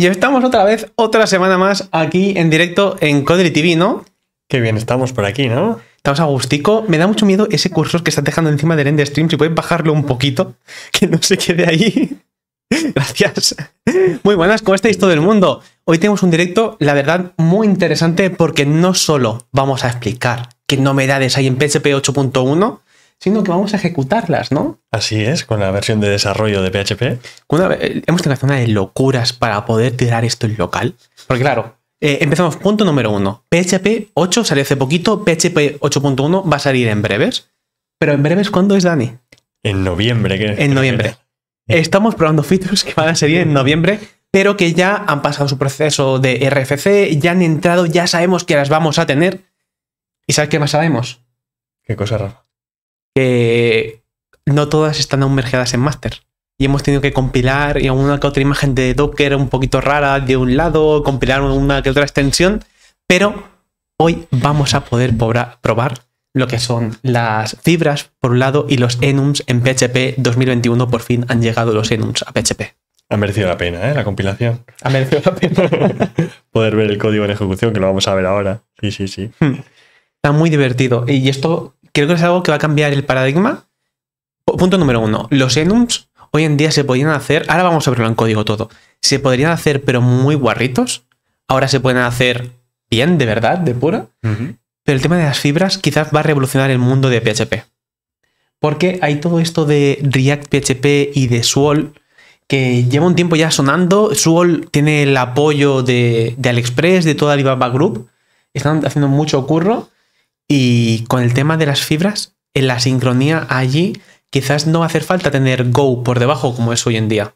Y estamos otra vez, otra semana más, aquí en directo en Codri TV, ¿no? Qué bien estamos por aquí, ¿no? Estamos a gustico. Me da mucho miedo ese cursor que estás dejando encima del end stream. Si puedes bajarlo un poquito, que no se quede ahí. Gracias. Muy buenas, ¿cómo estáis todo el mundo? Hoy tenemos un directo, la verdad, muy interesante porque no solo vamos a explicar qué novedades hay en PHP 8.1, sino que vamos a ejecutarlas, ¿no? Así es, con la versión de desarrollo de PHP. Una, hemos tenido una de locuras para poder tirar esto en local. Porque claro, eh, empezamos punto número uno. PHP 8 salió hace poquito, PHP 8.1 va a salir en breves. Pero en breves, ¿cuándo es, Dani? En noviembre. ¿qué? En noviembre. Estamos probando features que van a salir en noviembre, pero que ya han pasado su proceso de RFC, ya han entrado, ya sabemos que las vamos a tener. ¿Y sabes qué más sabemos? ¿Qué cosa, Rafa? Que no todas están aún mergeadas en master. Y hemos tenido que compilar y una que otra imagen de Docker un poquito rara de un lado, compilar una que otra extensión, pero hoy vamos a poder probar lo que son las fibras por un lado y los enums en PHP 2021 por fin han llegado los enums a PHP. Ha merecido la pena, ¿eh? La compilación. Ha merecido la pena. Poder ver el código en ejecución, que lo vamos a ver ahora. Sí, sí, sí. Está muy divertido. Y esto creo que es algo que va a cambiar el paradigma. Punto número uno. Los enums hoy en día se podían hacer, ahora vamos a verlo en código todo, se podrían hacer pero muy guarritos. Ahora se pueden hacer bien, de verdad, de pura. Pero el tema de las fibras quizás va a revolucionar el mundo de PHP. Porque hay todo esto de React PHP y de Swol que lleva un tiempo ya sonando. Swol tiene el apoyo de, de AliExpress, de toda Alibaba Group. Están haciendo mucho curro. Y con el tema de las fibras, en la sincronía allí, quizás no va a hacer falta tener Go por debajo como es hoy en día.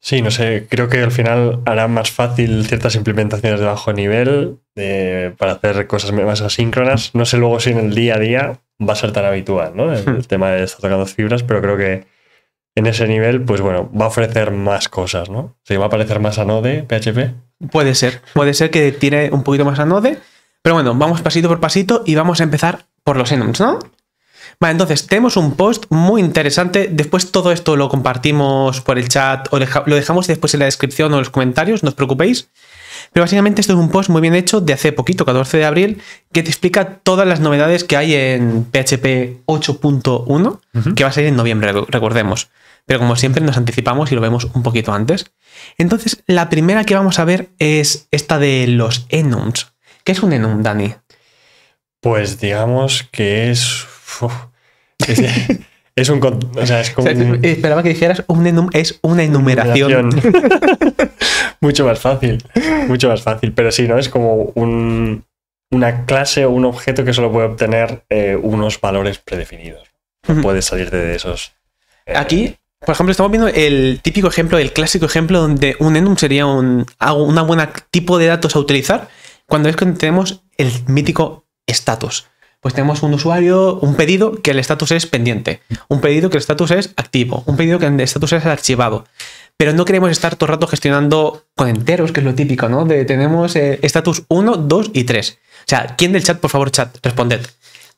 Sí, no sé, creo que al final hará más fácil ciertas implementaciones de bajo nivel para hacer cosas más asíncronas. No sé luego si en el día a día va a ser tan habitual, ¿no? El, Hmm. tema de estar tocando fibras, pero creo que en ese nivel, pues bueno, va a ofrecer más cosas, ¿no? Se va a parecer más a Node, PHP. Puede ser, puede ser que tire un poquito más a Node. Pero bueno, vamos pasito por pasito y vamos a empezar por los enums, ¿no? Vale, entonces tenemos un post muy interesante. Después todo esto lo compartimos por el chat o lo dejamos después en la descripción o en los comentarios, no os preocupéis. Pero básicamente esto es un post muy bien hecho de hace poquito, 14 de abril, que te explica todas las novedades que hay en PHP 8.1, que va a salir en noviembre, recordemos. Pero como siempre nos anticipamos y lo vemos un poquito antes. Entonces, la primera que vamos a ver es esta de los enums. ¿Qué es un enum, Dani? Pues digamos que es. uf, es, es un. O sea, es como. O sea, un- esperaba que dijeras un enum es una enumeración. mucho más fácil. Mucho más fácil. Pero sí, ¿no? Es como un, una clase o un objeto que solo puede obtener eh, unos valores predefinidos. No puedes salirte de esos. eh, Aquí, por ejemplo, estamos viendo el típico ejemplo, el clásico ejemplo donde un enum sería un una buena tipo de datos a utilizar cuando es que tenemos el mítico status. Pues tenemos un usuario, un pedido que el estatus es pendiente, un pedido que el estatus es activo, un pedido que el estatus es archivado. Pero no queremos estar todo el rato gestionando con enteros, que es lo típico, ¿no? De tenemos estatus 1, 2 y 3. O sea, ¿quién del chat, por favor, chat, responded?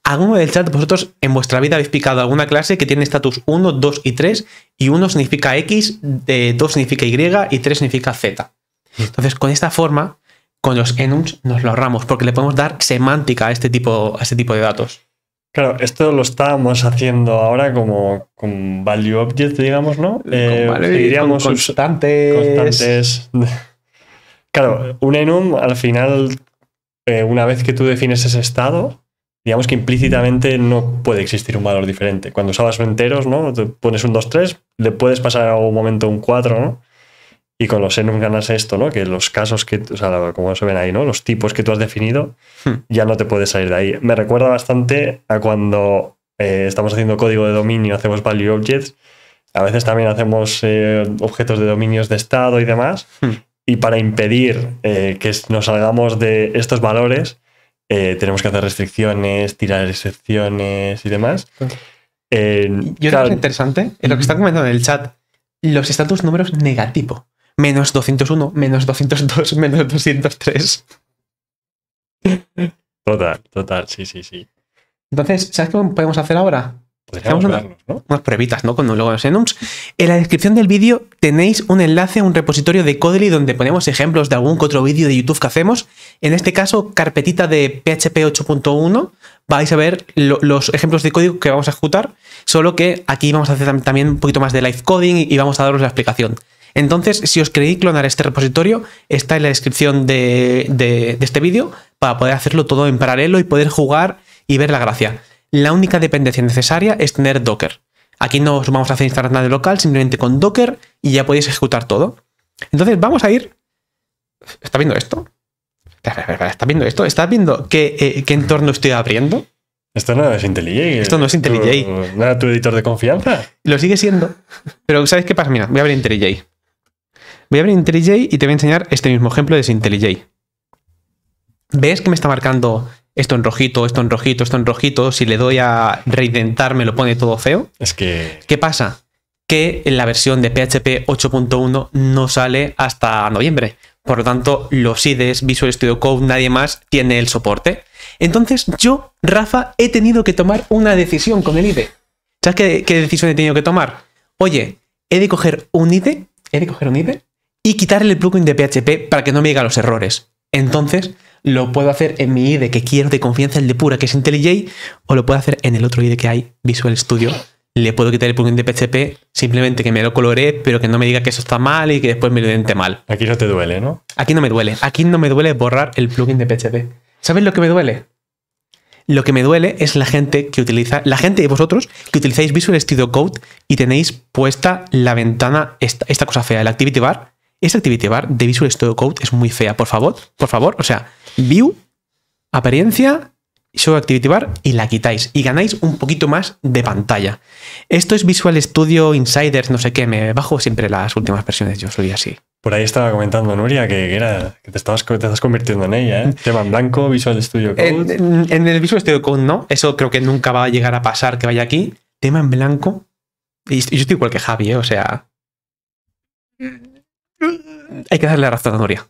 ¿Alguno del chat vosotros en vuestra vida habéis picado alguna clase que tiene estatus 1, 2 y 3 y 1 significa X, 2 significa Y y 3 significa Z? Entonces, con esta forma, con los enums nos lo ahorramos porque le podemos dar semántica a este tipo, a este tipo de datos. Claro, esto lo estábamos haciendo ahora como con value object, digamos, ¿no? Eh, con us- constantes. constantes. Claro, un enum al final, eh, una vez que tú defines ese estado, digamos que implícitamente no puede existir un valor diferente. Cuando usabas enteros, ¿no? Te pones un 2, 3, le puedes pasar a algún momento un 4, ¿no? Y con los enum ganas esto, ¿no? Que los casos que, o sea, como se ven ahí, ¿no? Los tipos que tú has definido, Hmm. ya no te puedes salir de ahí. Me recuerda bastante a cuando eh, estamos haciendo código de dominio, hacemos value objects. A veces también hacemos eh, objetos de dominios de estado y demás. Hmm. Y para impedir eh, que nos salgamos de estos valores, tenemos que hacer restricciones, tirar excepciones y demás. Eh, Y otra claro, cosa interesante, es lo que está comentando en el chat, los estatus números negativo. Menos 201, menos 202, menos 203. total, total, sí, sí, sí. Entonces, ¿sabes qué podemos hacer ahora? Podríamos una- verlos, ¿no? unas pruebitas, ¿no? Con luego los enums. En la descripción del vídeo tenéis un enlace a un repositorio de Codely donde ponemos ejemplos de algún que otro vídeo de YouTube que hacemos. En este caso, carpetita de PHP 8.1. Vais a ver lo- los ejemplos de código que vamos a ejecutar, solo que aquí vamos a hacer tam- también un poquito más de live coding y vamos a daros la explicación. Entonces, si os queréis clonar este repositorio, está en la descripción de, de- de este vídeo para poder hacerlo todo en paralelo y poder jugar y ver la gracia. La única dependencia necesaria es tener Docker. Aquí no os vamos a hacer instalar nada de local, simplemente con Docker y ya podéis ejecutar todo. Entonces, vamos a ir. ¿Estás viendo esto? ¿Estás viendo esto? ¿Estás viendo qué, eh, qué entorno estoy abriendo? Esto no es IntelliJ. Esto no es IntelliJ. ¿No era tu editor de confianza? Lo sigue siendo. Pero ¿sabes qué pasa? Mira, voy a abrir IntelliJ. Voy a abrir IntelliJ y te voy a enseñar este mismo ejemplo de IntelliJ. ¿Ves que me está marcando esto en rojito, esto en rojito, esto en rojito? Si le doy a reintentar me lo pone todo feo. Es que ¿Qué pasa? Que en la versión de PHP 8.1 no sale hasta noviembre. Por lo tanto, los IDEs, Visual Studio Code, nadie más tiene el soporte. Entonces, yo, Rafa, he tenido que tomar una decisión con el IDE. ¿Sabes qué, qué decisión he tenido que tomar? Oye, he de coger un IDE, he de coger un IDE y quitarle el plugin de PHP para que no me diga los errores. Entonces, lo puedo hacer en mi IDE que quiero de confianza, el de pura, que es IntelliJ, o lo puedo hacer en el otro IDE que hay, Visual Studio. Le puedo quitar el plugin de PHP, simplemente que me lo coloree, pero que no me diga que eso está mal y que después me lo idente mal. aquí no te duele, ¿no? Aquí no me duele. Aquí no me duele borrar el plugin de PHP. ¿Sabes lo que me duele? Lo que me duele es la gente que utiliza, la gente de vosotros que utilizáis Visual Studio Code y tenéis puesta la ventana, esta, esta cosa fea, el Activity Bar. Esta Activity Bar de Visual Studio Code es muy fea, por favor, por favor. O sea, View, apariencia, Show Activity Bar y la quitáis y ganáis un poquito más de pantalla. Esto es Visual Studio Insiders, no sé qué, me bajo siempre las últimas versiones, yo soy así. Por ahí estaba comentando Nuria que, que era, que te, estabas, te estás convirtiendo en ella, ¿eh? Tema en blanco, Visual Studio Code. En, en- en el Visual Studio Code no, eso creo que nunca va a llegar a pasar que vaya aquí. Tema en blanco. Y y yo estoy igual que Javi, ¿eh? o sea. Hay que darle la razón a Nuria.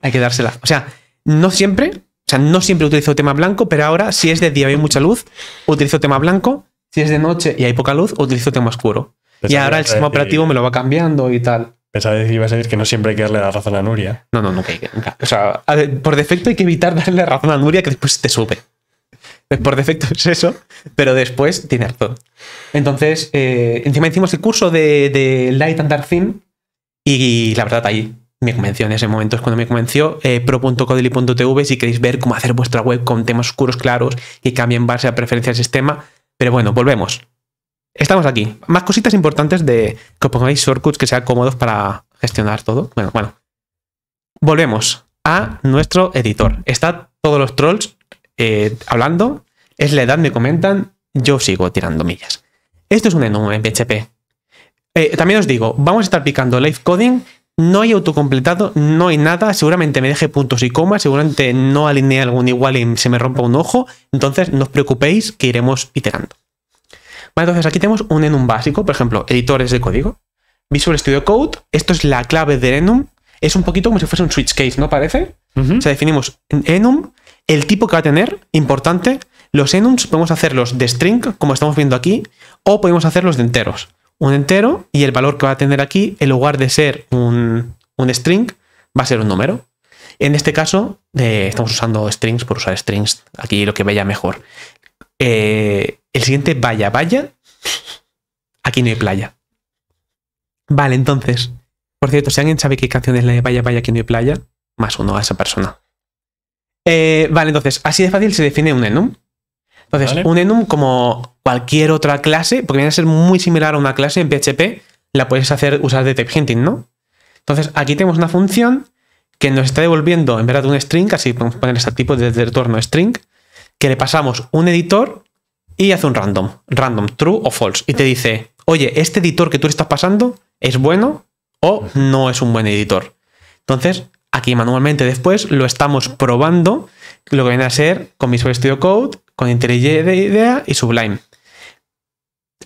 Hay que dársela. O sea, no siempre, o sea, no siempre utilizo tema blanco, pero ahora, si es de día y hay mucha luz, utilizo tema blanco. Si es de noche y hay poca luz, utilizo tema oscuro. Y ahora el sistema decir- operativo me lo va cambiando y tal. Pensaba que ibas a decir que no siempre hay que darle la razón a Nuria. No, no, nunca. hay que- nunca. O sea, ver, por defecto hay que evitar darle razón a Nuria que después te sube. Pues Por defecto es eso, pero después tiene razón. Entonces, eh, encima hicimos el curso de, de Light and Dark Theme y la verdad ahí me convenció en ese momento, es cuando me convenció. Eh, si queréis ver cómo hacer vuestra web con temas oscuros claros que cambien en base a preferencias del sistema. Pero bueno, volvemos. Estamos aquí. Más cositas importantes de que pongáis shortcuts que sean cómodos para gestionar todo. Bueno, bueno. Volvemos a nuestro editor. Está todos los trolls eh, hablando. Es la edad, me comentan. Yo sigo tirando millas. Esto es un enum en PHP. Eh, también os digo, vamos a estar picando live coding. No hay autocompletado, no hay nada. Seguramente me deje puntos y comas. Seguramente no alinee algún igual y se me rompa un ojo. Entonces, no os preocupéis que iremos iterando. Vale, entonces aquí tenemos un enum básico, por ejemplo, editores de código. Visual Studio Code, esto es la clave del enum. Es un poquito como si fuese un switch case, ¿no parece? O sea, definimos en enum, el tipo que va a tener, importante. Los enums podemos hacerlos de string, como estamos viendo aquí, o podemos hacerlos de enteros. Un entero y el valor que va a tener aquí, en lugar de ser un, un string, va a ser un número. En este caso, eh, estamos usando strings por usar strings. Aquí lo que vaya mejor. Eh, el siguiente, vaya, vaya. Aquí no hay playa. Vale, entonces. Por cierto, si alguien sabe qué canción es la de Vaya, vaya, aquí no hay playa, más uno a esa persona. Eh, vale, entonces, así de fácil se define un enum. Entonces, Vale. un enum, como cualquier otra clase, porque viene a ser muy similar a una clase en PHP, la puedes hacer usar de type hinting, ¿no? Entonces, aquí tenemos una función que nos está devolviendo, en verdad, un string, así podemos poner este tipo de retorno string, que le pasamos un editor y hace un random, random, true o false, y te dice, oye, este editor que tú le estás pasando es bueno o no es un buen editor. Entonces, aquí manualmente después lo estamos probando, lo que viene a ser con Visual Studio Code, con IntelliJ de IDEA y Sublime.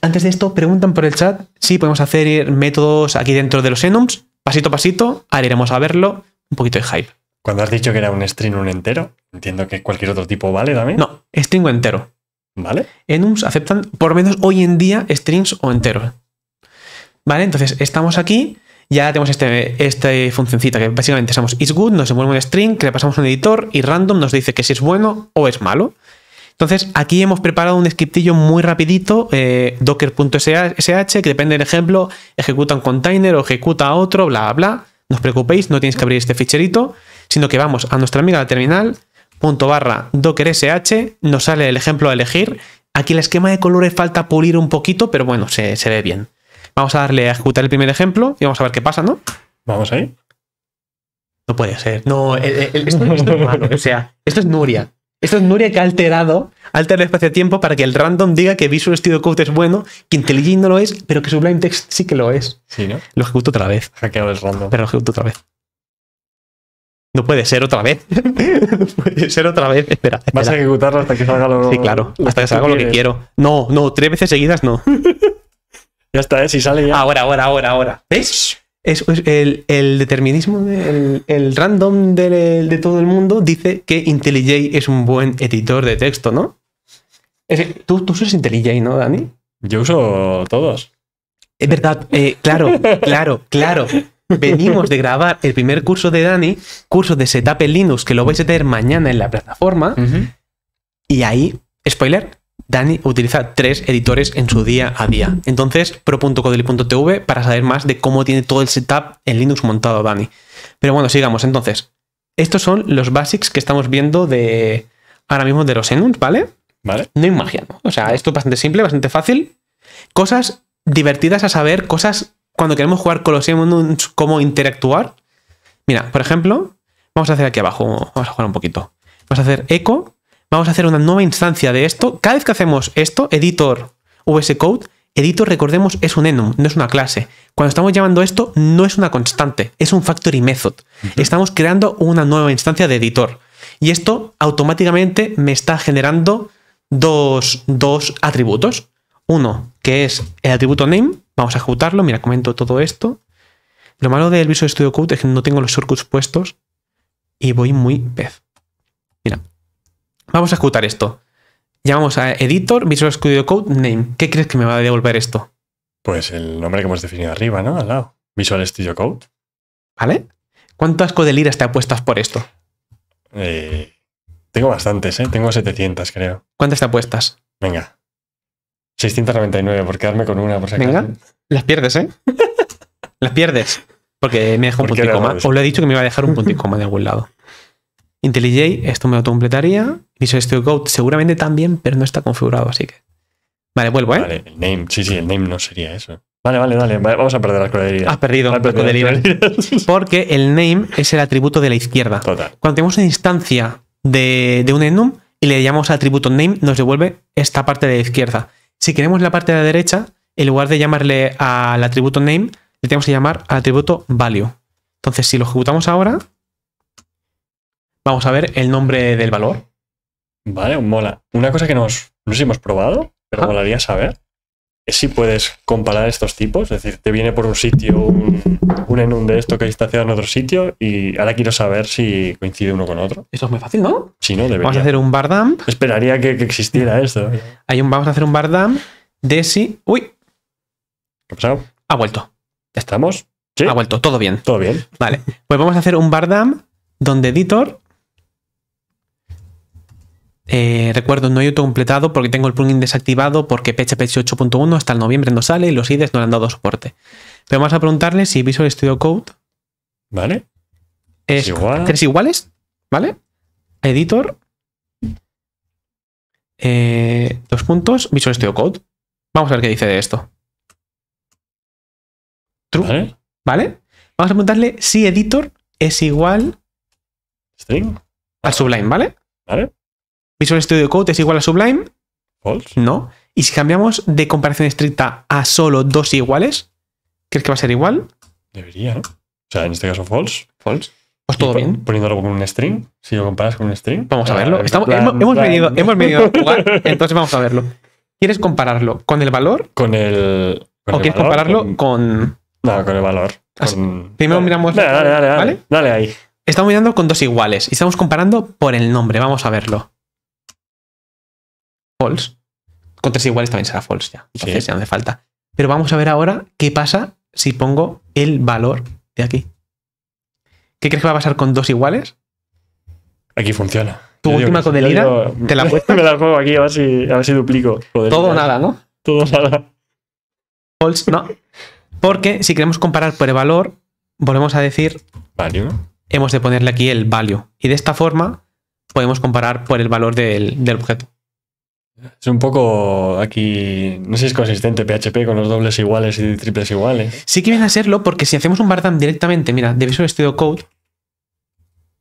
Antes de esto, preguntan por el chat si podemos hacer métodos aquí dentro de los enums, pasito a pasito, ahora iremos a verlo, un poquito de hype. Cuando has dicho que era un string un entero, entiendo que cualquier otro tipo vale también. No, string entero. ¿Vale? enums aceptan, por lo menos hoy en día, strings o enteros. ¿Vale? Entonces, estamos aquí, ya tenemos este, este funcioncita que básicamente somos isGood, nos devuelve un string, que le pasamos a un editor y random nos dice que si es bueno o es malo. Entonces, aquí hemos preparado un scriptillo muy rapidito, eh, docker.sh, que depende del ejemplo, ejecuta un container o ejecuta otro, bla, bla. No os preocupéis, no tenéis que abrir este ficherito, sino que vamos a nuestra amiga la terminal, punto barra dockersh, nos sale el ejemplo a elegir. Aquí el esquema de colores falta pulir un poquito, pero bueno, se, se ve bien. Vamos a darle a ejecutar el primer ejemplo y vamos a ver qué pasa, ¿no? Vamos ahí. No puede ser. No, el- el- esto, esto es malo. O sea, esto es Nuria. Esto es Nuria que ha alterado, ha alterado el espacio-tiempo para que el random diga que Visual Studio Code es bueno, que IntelliJ no lo es, pero que Sublime Text sí que lo es. Sí, ¿no? Lo ejecuto otra vez, Hackeado el random. pero lo ejecuto otra vez. No puede ser otra vez. no puede ser otra vez. Espera, Vas a ejecutarlo hasta que salga lo Sí, claro. lo Hasta que tú salga lo que quiero. No, no, tres veces seguidas no. Ya está, ¿eh? Si sale ya. Ahora, ahora, ahora, ahora. ¿Ves? Es, es el, el determinismo, de- el, el random de, de todo el mundo dice que IntelliJ es un buen editor de texto, ¿no? Es- tú, tú usas IntelliJ, ¿no, Dani? Yo uso todos. Es verdad, eh, claro, claro, claro. Venimos de grabar el primer curso de Dani, curso de Setup en Linux, que lo vais a tener mañana en la plataforma. Y ahí, spoiler, Dani utiliza tres editores en su día a día. Entonces, pro.codely.tv para saber más de cómo tiene todo el setup en Linux montado Dani. Pero bueno, sigamos. Entonces, estos son los basics que estamos viendo de ahora mismo de los enums, ¿vale? ¿Vale? No hay magia, ¿no? O sea, esto es bastante simple, bastante fácil. Cosas divertidas a saber, cosas cuando queremos jugar con los enums, cómo interactuar. Mira, por ejemplo, vamos a hacer aquí abajo, vamos a jugar un poquito. Vamos a hacer echo, vamos a hacer una nueva instancia de esto. Cada vez que hacemos esto, editor VS Code, editor, recordemos, es un enum, no es una clase. Cuando estamos llamando esto, no es una constante, es un factory method. Estamos creando una nueva instancia de editor. Y esto automáticamente me está generando dos, dos atributos. Uno, que es el atributo name. Vamos a ejecutarlo. Mira, comento todo esto. Lo malo del Visual Studio Code es que no tengo los shortcuts puestos y voy muy pez. Vamos a ejecutar esto. Llamamos a editor Visual Studio Code name. ¿Qué crees que me va a devolver esto? Pues el nombre que hemos definido arriba, ¿no? Al lado. Visual Studio Code. ¿Vale? ¿Cuántas codeliras te apuestas por esto? Eh, tengo bastantes, ¿eh? Tengo 700, creo. ¿Cuántas te apuestas? Venga. 699, por quedarme con una, por si. Venga. Las pierdes, ¿eh? Las pierdes. Porque me deja un ¿Por qué punto y coma. Os lo he dicho que me iba a dejar un punto y coma de algún lado. IntelliJ, esto me autocompletaría. Visual Studio Code seguramente también, pero no está configurado, así que. Vale, vuelvo, ¿eh? Vale, el name. Sí, sí, el name no sería eso. Vale, vale, vale. Vale, Vamos a perder las codeliras. Has perdido. Las codeliras. Porque el name es el atributo de la izquierda. Total. Cuando tenemos una instancia de, de un enum y le llamamos al atributo name, nos devuelve esta parte de la izquierda. Si queremos la parte de la derecha, en lugar de llamarle al atributo name, le tenemos que llamar al atributo value. Entonces, si lo ejecutamos ahora, vamos a ver el nombre del valor. Vale, mola. Una cosa que nos, no sé si hemos probado, pero Ah. molaría saber, es si puedes comparar estos tipos. Es decir, te viene por un sitio un, un enum de esto que está instanciado en otro sitio y ahora quiero saber si coincide uno con otro. Esto es muy fácil, ¿no? Si no, debería. Vamos a hacer un bar dump. Esperaría que, que existiera esto. ¿Qué Hay un, vamos a hacer un bar dump de si. Uy, ha pasado? ha vuelto. ¿Estamos? Sí. Ha vuelto, todo bien. Todo bien. Vale, pues vamos a hacer un bar dump donde editor. Eh, recuerdo, no hay autocompletado porque tengo el plugin desactivado porque PHP 8.1 hasta el noviembre no sale y los IDEs no le han dado soporte. Pero vamos a preguntarle si Visual Studio Code ¿Vale? es igual. tres iguales, ¿vale? Editor. eh, dos puntos, Visual Studio Code. Vamos a ver qué dice de esto. True, ¿Vale? ¿vale? Vamos a preguntarle si editor es igual String. al Sublime, ¿vale? ¿Vale? Visual Studio Code es igual a Sublime, False. no. Y si cambiamos de comparación estricta a solo dos iguales, ¿crees que va a ser igual? Debería, ¿no? O sea, en este caso false. False. Pues todo Y po- bien. Poniéndolo como un string. Si lo comparas con un string. Vamos a Ah, verlo. Estamos- plan- hemos, hemos plan- venido, hemos venido a jugar, entonces vamos a verlo. ¿Quieres compararlo con el valor Con el. con o el quieres valor, compararlo con- con... No, con el valor. Con- Primero miramos- Dale, dale, dale, dale. ¿Vale? Dale ahí. Estamos mirando con dos iguales y estamos comparando por el nombre. Vamos a verlo. False. con tres iguales también será false ya. Entonces Sí. ya no hace falta. Pero vamos a ver ahora qué pasa si pongo el valor de aquí. ¿Qué crees que va a pasar con dos iguales? Aquí funciona. ¿Tu Yo última IRA? digo- ¿Te la apuestas? Me la juego aquí a ver si, a ver si duplico. Joder, Todo nada, ¿no? Todo nada. False, no. Porque si queremos comparar por el valor, volvemos a decir, Vale, ¿no? hemos de ponerle aquí el value. Y de esta forma podemos comparar por el valor del, del objeto. Es un poco aquí. No sé si es consistente PHP con los dobles iguales y triples iguales. Sí que viene a serlo porque si hacemos un bardam directamente, mira, de Visual Studio Code,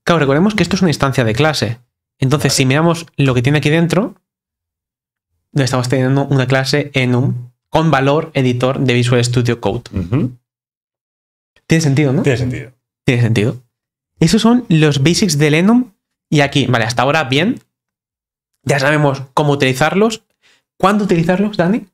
claro, recordemos que esto es una instancia de clase. Entonces, si miramos lo que tiene aquí dentro, estamos teniendo una clase enum con valor editor de Visual Studio Code. Tiene sentido, ¿no? Tiene sentido. Tiene sentido. Esos son los basics del enum. Y aquí, vale, hasta ahora bien. Ya sabemos cómo utilizarlos. ¿Cuándo utilizarlos, Dani?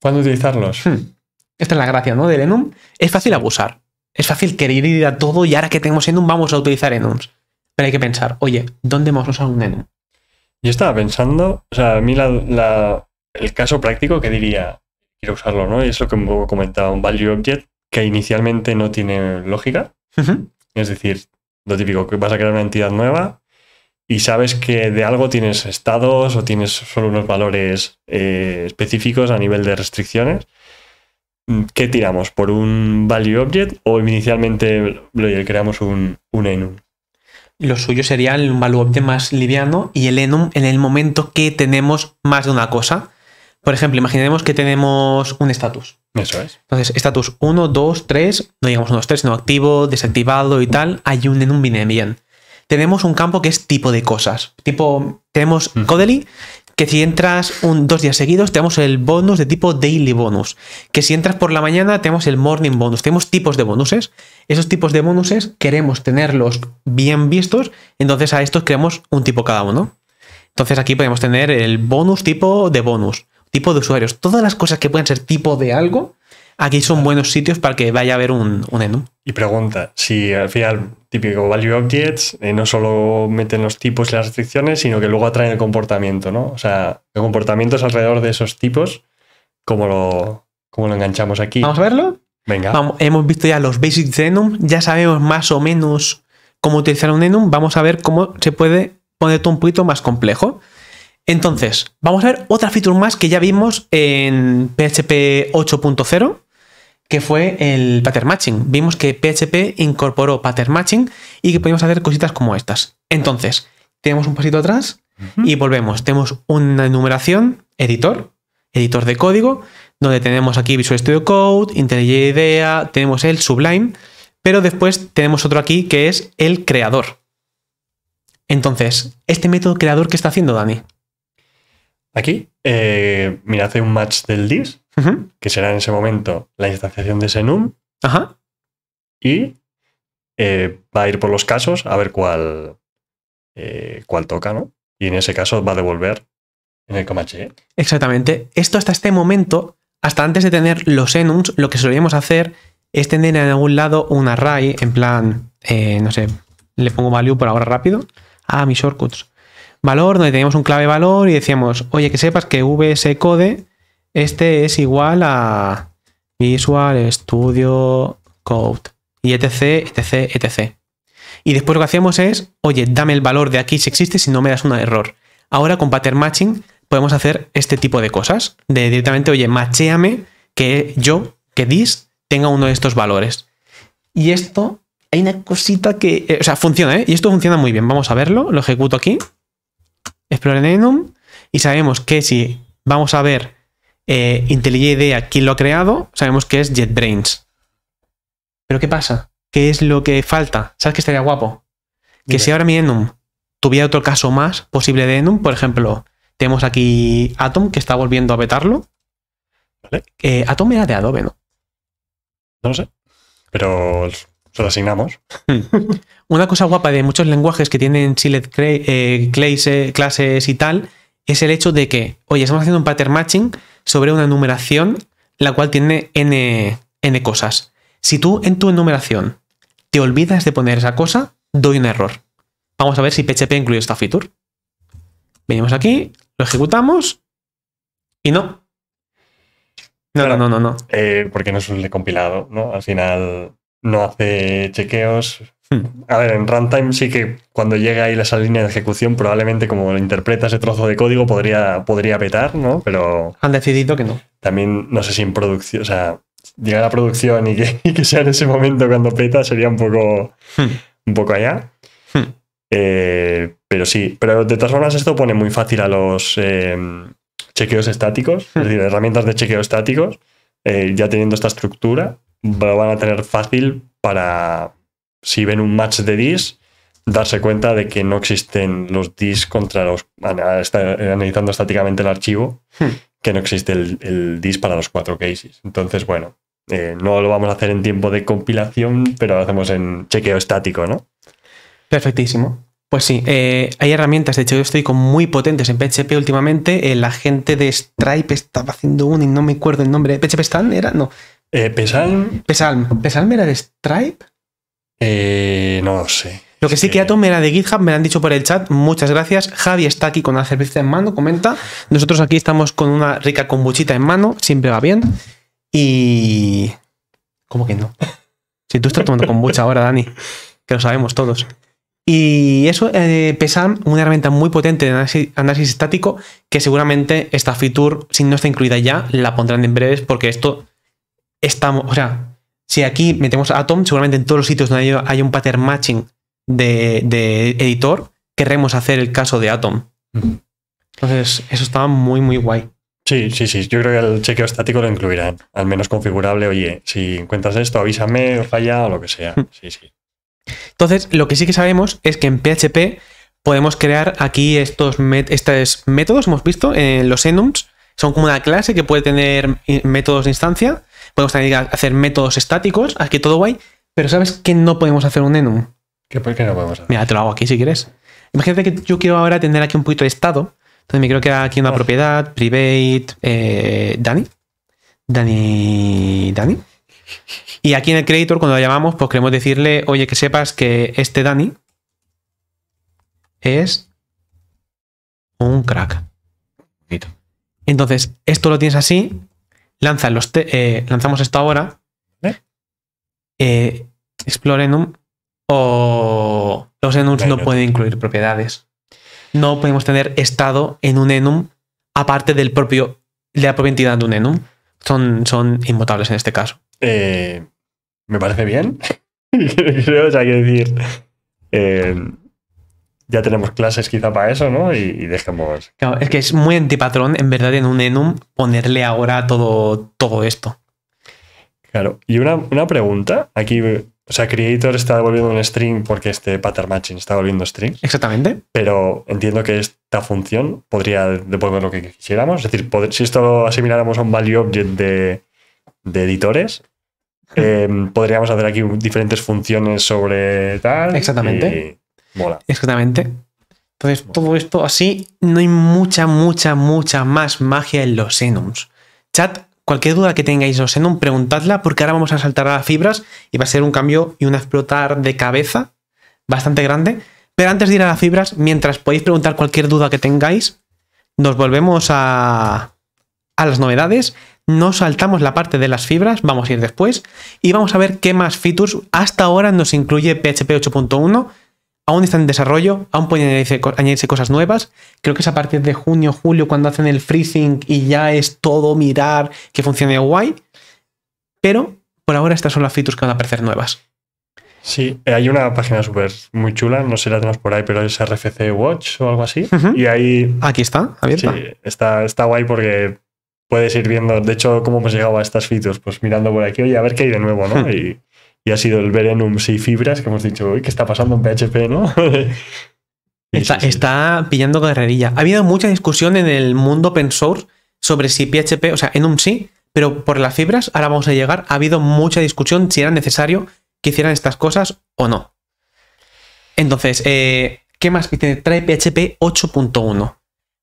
¿Cuándo utilizarlos? Hmm. Esta es la gracia, ¿no? Del enum. Es fácil abusar. Es fácil querer ir a todo y ahora que tenemos enum vamos a utilizar enums. Pero hay que pensar, oye, ¿dónde vamos a usar un enum? Yo estaba pensando, o sea, a mí la- la- el caso práctico que diría, quiero usarlo, ¿no? Y es lo que un poco comentaba, un value object que inicialmente no tiene lógica. Es decir, lo típico, que vas a crear una entidad nueva y sabes que de algo tienes estados o tienes solo unos valores eh, específicos a nivel de restricciones. Mm, ¿Qué tiramos? ¿Por un value object o inicialmente lo- creamos un, un enum? Lo suyo sería el value object más liviano y el enum en el momento que tenemos más de una cosa. Por ejemplo, imaginemos que tenemos un status. Eso es. Entonces, status 1, 2, 3, no digamos 1, 2, 3, sino activo, desactivado y tal, hay un enum bien. Tenemos un campo que es tipo de cosas. Tipo, tenemos. Codely, que si entras un, dos días seguidos, tenemos el bonus de tipo daily bonus. Que si entras por la mañana, tenemos el morning bonus. Tenemos tipos de bonuses. Esos tipos de bonuses queremos tenerlos bien vistos, entonces a estos creamos un tipo cada uno. Entonces aquí podemos tener el bonus tipo de bonus, tipo de usuarios. Todas las cosas que pueden ser tipo de algo, aquí son buenos sitios para que vaya a haber un, un enum. Y pregunta, si al final, típico value objects, eh, no solo meten los tipos y las restricciones, sino que luego atraen el comportamiento, ¿no? O sea, el comportamiento es alrededor de esos tipos, como lo, cómo lo enganchamos aquí. Vamos a verlo. Venga. Vamos, hemos visto ya los basics de enum, ya sabemos más o menos cómo utilizar un enum. Vamos a ver cómo se puede poner todo un poquito más complejo. Entonces, vamos a ver otra feature más que ya vimos en PHP 8.0, que fue el pattern matching. Vimos que PHP incorporó pattern matching y que podemos hacer cositas como estas. Entonces, tenemos un pasito atrás y volvemos. Tenemos una enumeración, editor, editor de código, donde tenemos aquí Visual Studio Code, IntelliJ IDEA, tenemos el Sublime, pero después tenemos otro aquí que es el creador. Entonces, este método creador, ¿qué está haciendo Dani? Aquí, eh, mira, hace un match del dis, Que será en ese momento la instanciación de ese num, Ajá. y eh, va a ir por los casos a ver cuál, eh, cuál toca, ¿no? Y en ese caso va a devolver en el comache. Exactamente. Esto hasta este momento, hasta antes de tener los enums, lo que solíamos hacer es tener en algún lado un array, en plan, eh, no sé, le pongo value por ahora rápido. Ah, mis shortcuts. Valor, donde teníamos un clave valor y decíamos, oye, que sepas que VS Code, este es igual a Visual Studio Code y etc, etc, etc. Y después lo que hacíamos es, oye, dame el valor de aquí si existe, si no me das un error. Ahora con pattern matching podemos hacer este tipo de cosas. De directamente, oye, machéame que yo, que dis, tenga uno de estos valores. Y esto, hay una cosita que, eh, o sea, funciona, ¿eh? Y esto funciona muy bien. Vamos a verlo, lo ejecuto aquí. Explore enum. Y sabemos que si vamos a ver eh, IntelliJ IDEA quién lo ha creado, sabemos que es JetBrains. Pero ¿qué pasa? ¿Qué es lo que falta? ¿Sabes qué estaría guapo? Que Dime. si ahora mi enum tuviera otro caso más posible de enum, por ejemplo, tenemos aquí Atom que está volviendo a vetarlo. Vale. Eh, Atom era de Adobe, ¿no? No lo sé. Pero se lo asignamos. Una cosa guapa de muchos lenguajes que tienen Chilet clases, clases y tal es el hecho de que, oye, estamos haciendo un pattern matching sobre una enumeración la cual tiene n, n cosas. Si tú en tu enumeración te olvidas de poner esa cosa, doy un error. Vamos a ver si PHP incluye esta feature. Venimos aquí, lo ejecutamos Y no. No, Claro. no, no, no. no. Eh, porque no es un compilado, ¿no? Al final no hace chequeos. Hmm. A ver, en runtime sí que cuando llega ahí esa línea de ejecución, probablemente como interpreta ese trozo de código podría, podría petar, ¿no? Pero Han decidido que no. también no sé si en producción, o sea, llegar a producción y que, y que sea en ese momento cuando peta sería un poco, Hmm. un poco allá. Hmm. Eh, pero sí, pero de todas formas esto pone muy fácil a los eh, chequeos estáticos, Hmm. es decir, herramientas de chequeo estáticos, eh, ya teniendo esta estructura, lo van a tener fácil para, si ven un match de dis, darse cuenta de que no existen los dis contra los, analizando estáticamente el archivo, Hmm. que no existe el, el dis para los cuatro cases. Entonces, bueno, eh, no lo vamos a hacer en tiempo de compilación, pero lo hacemos en chequeo estático, ¿no? Perfectísimo. Pues sí, eh, hay herramientas de chequeo estático muy potentes en PHP últimamente. Eh, la gente de Stripe estaba haciendo una y no me acuerdo el nombre. ¿PHP Stan era? No. Eh, Pesalm, Pesalm. ¿Pesalm era de Stripe? Eh, no lo sé. Lo que sí que Atom era de GitHub, me lo han dicho por el chat. Muchas gracias. Javi está aquí con la cerveza en mano, comenta. Nosotros aquí estamos con una rica kombuchita en mano, siempre va bien. Y. ¿Cómo que no? Si tú estás tomando kombucha ahora, Dani, que lo sabemos todos. Y eso, eh, Pesam, una herramienta muy potente de análisis, análisis estático, que seguramente esta feature, si no está incluida ya, la pondrán en breves, porque esto estamos. O sea, si aquí metemos Atom, seguramente en todos los sitios donde haya, un pattern matching de, de editor, querremos hacer el caso de Atom. Entonces, eso estaba muy, muy guay. Sí, sí, sí. Yo creo que el chequeo estático lo incluirán. Al menos configurable. Oye, si encuentras esto, avísame, o falla o lo que sea. Sí, sí. Entonces, lo que sí que sabemos es que en PHP podemos crear aquí estos, estos métodos, hemos visto, en los enums. Son como una clase que puede tener métodos de instancia. Podemos también hacer métodos estáticos, aquí todo guay. Pero ¿sabes qué no podemos hacer un enum? ¿Qué, ¿Por qué no podemos hacer? Mira, te lo hago aquí si quieres. Imagínate que yo quiero ahora tener aquí un poquito de estado. Entonces me quiero crear aquí una Ah. propiedad, private, eh, Dani. Dani. Dani. Y aquí en el creditor, cuando lo llamamos, pues queremos decirle, oye, que sepas que este Dani es un crack. Entonces, esto lo tienes así. Lanza los te- eh, lanzamos esto ahora. ¿Eh? Eh, explore enum. O los enums no no. pueden incluir propiedades. No podemos tener estado en un enum aparte del propio, de la propia entidad de un enum. Son, son inmutables en este caso. Eh, me parece bien. Creo, o sea, hay que decir. eh, ya tenemos clases quizá para eso, ¿no? Y, y dejemos. Claro, es que es muy antipatrón, en verdad, en un enum ponerle ahora todo, todo esto. Claro. Y una, una pregunta. Aquí, o sea, Creator está devolviendo un string porque este pattern matching está devolviendo string. Exactamente. Pero entiendo que esta función podría devolver lo que quisiéramos. Es decir, poder- si esto lo asimiláramos a un value object de, de editores, eh, podríamos hacer aquí diferentes funciones sobre tal. Exactamente. Mola. Exactamente. Entonces, todo esto así, no hay mucha, mucha, mucha más magia en los enums. Chat, cualquier duda que tengáis los enum, preguntadla, porque ahora vamos a saltar a las fibras y va a ser un cambio y un explotar de cabeza bastante grande. Pero antes de ir a las fibras, mientras podéis preguntar cualquier duda que tengáis, nos volvemos a, a las novedades. No saltamos la parte de las fibras, vamos a ir después y vamos a ver qué más features hasta ahora nos incluye PHP 8.1 aún está en desarrollo, aún pueden añadirse, co- añadirse cosas nuevas. Creo que es a partir de junio, julio, cuando hacen el freezing y ya es todo mirar que funcione guay. Pero por ahora estas son las features que van a aparecer nuevas. Sí, eh, hay una página súper muy chula, no sé si la tenemos por ahí, pero es RFC Watch o algo así. Y ahí Aquí está, abierta. Sí, está, está guay porque puedes ir viendo, de hecho, cómo hemos llegado a estas features, pues mirando por aquí, oye, a ver qué hay de nuevo, ¿no? Hmm. Y, y ha sido el ver enums y fibras que hemos dicho, uy, ¿qué está pasando en PHP, no? Está, sí, sí. está pillando carrerilla. Ha habido mucha discusión en el mundo open source sobre si PHP, o sea, en un sí, pero por las fibras, ahora vamos a llegar, ha habido mucha discusión si era necesario que hicieran estas cosas o no. Entonces, eh, ¿qué más trae PHP 8.1?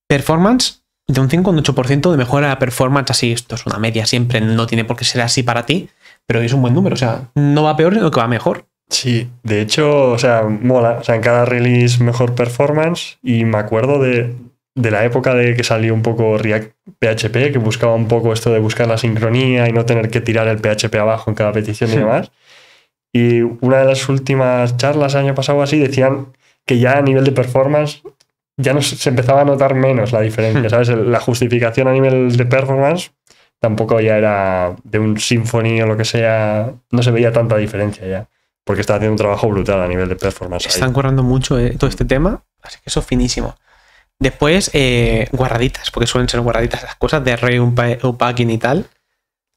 Performance de un 5 a un 8% de mejora de la performance, así, esto es una media, siempre no tiene por qué ser así para ti, pero es un buen número, o sea, no va peor, sino que va mejor. Sí, de hecho, o sea, mola. O sea, en cada release mejor performance y me acuerdo de de la época de que salió un poco React PHP, que buscaba un poco esto de buscar la sincronía y no tener que tirar el PHP abajo en cada petición y demás. Y una de las últimas charlas año pasado así decían que ya a nivel de performance ya no se empezaba a notar menos la diferencia, Hmm. ¿sabes? La justificación a nivel de performance tampoco ya era de un Symfony o lo que sea, no se veía tanta diferencia ya, porque estaba haciendo un trabajo brutal a nivel de performance. ahí. Están currando mucho eh, todo este tema, así que eso es finísimo. Después, eh, guardaditas, porque suelen ser guardaditas las cosas de array unpa- unpacking y tal.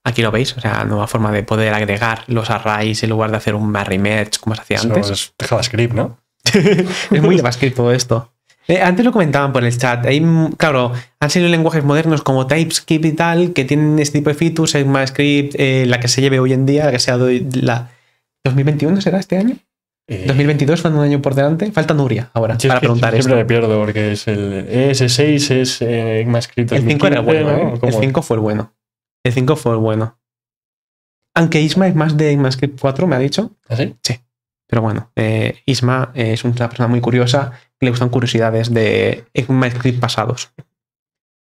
Aquí lo veis, o sea, nueva forma de poder agregar los arrays en lugar de hacer un merge como se hacía Eso antes. es JavaScript, ¿no? es muy JavaScript todo esto. Eh, antes lo comentaban por el chat. Hay, mm, claro, han salido lenguajes modernos como TypeScript y tal, que tienen este tipo de features. ECMAScript, eh, la que se lleve hoy en día, la que sea la 2021 será este año. Eh, 2022 falta un año por delante. Falta Nuria ahora yo es para que preguntar siempre esto. me pierdo porque es el ES6, es eh, ECMAScript El 5 era el 2015, bueno, ¿no? ¿eh? El 5 fue el bueno. El 5 fue el bueno. Aunque Isma es más de ECMAScript 4, me ha dicho. ¿Ah, sí? Pero bueno, eh, Isma es una persona muy curiosa le gustan curiosidades de ECMAScript pasados.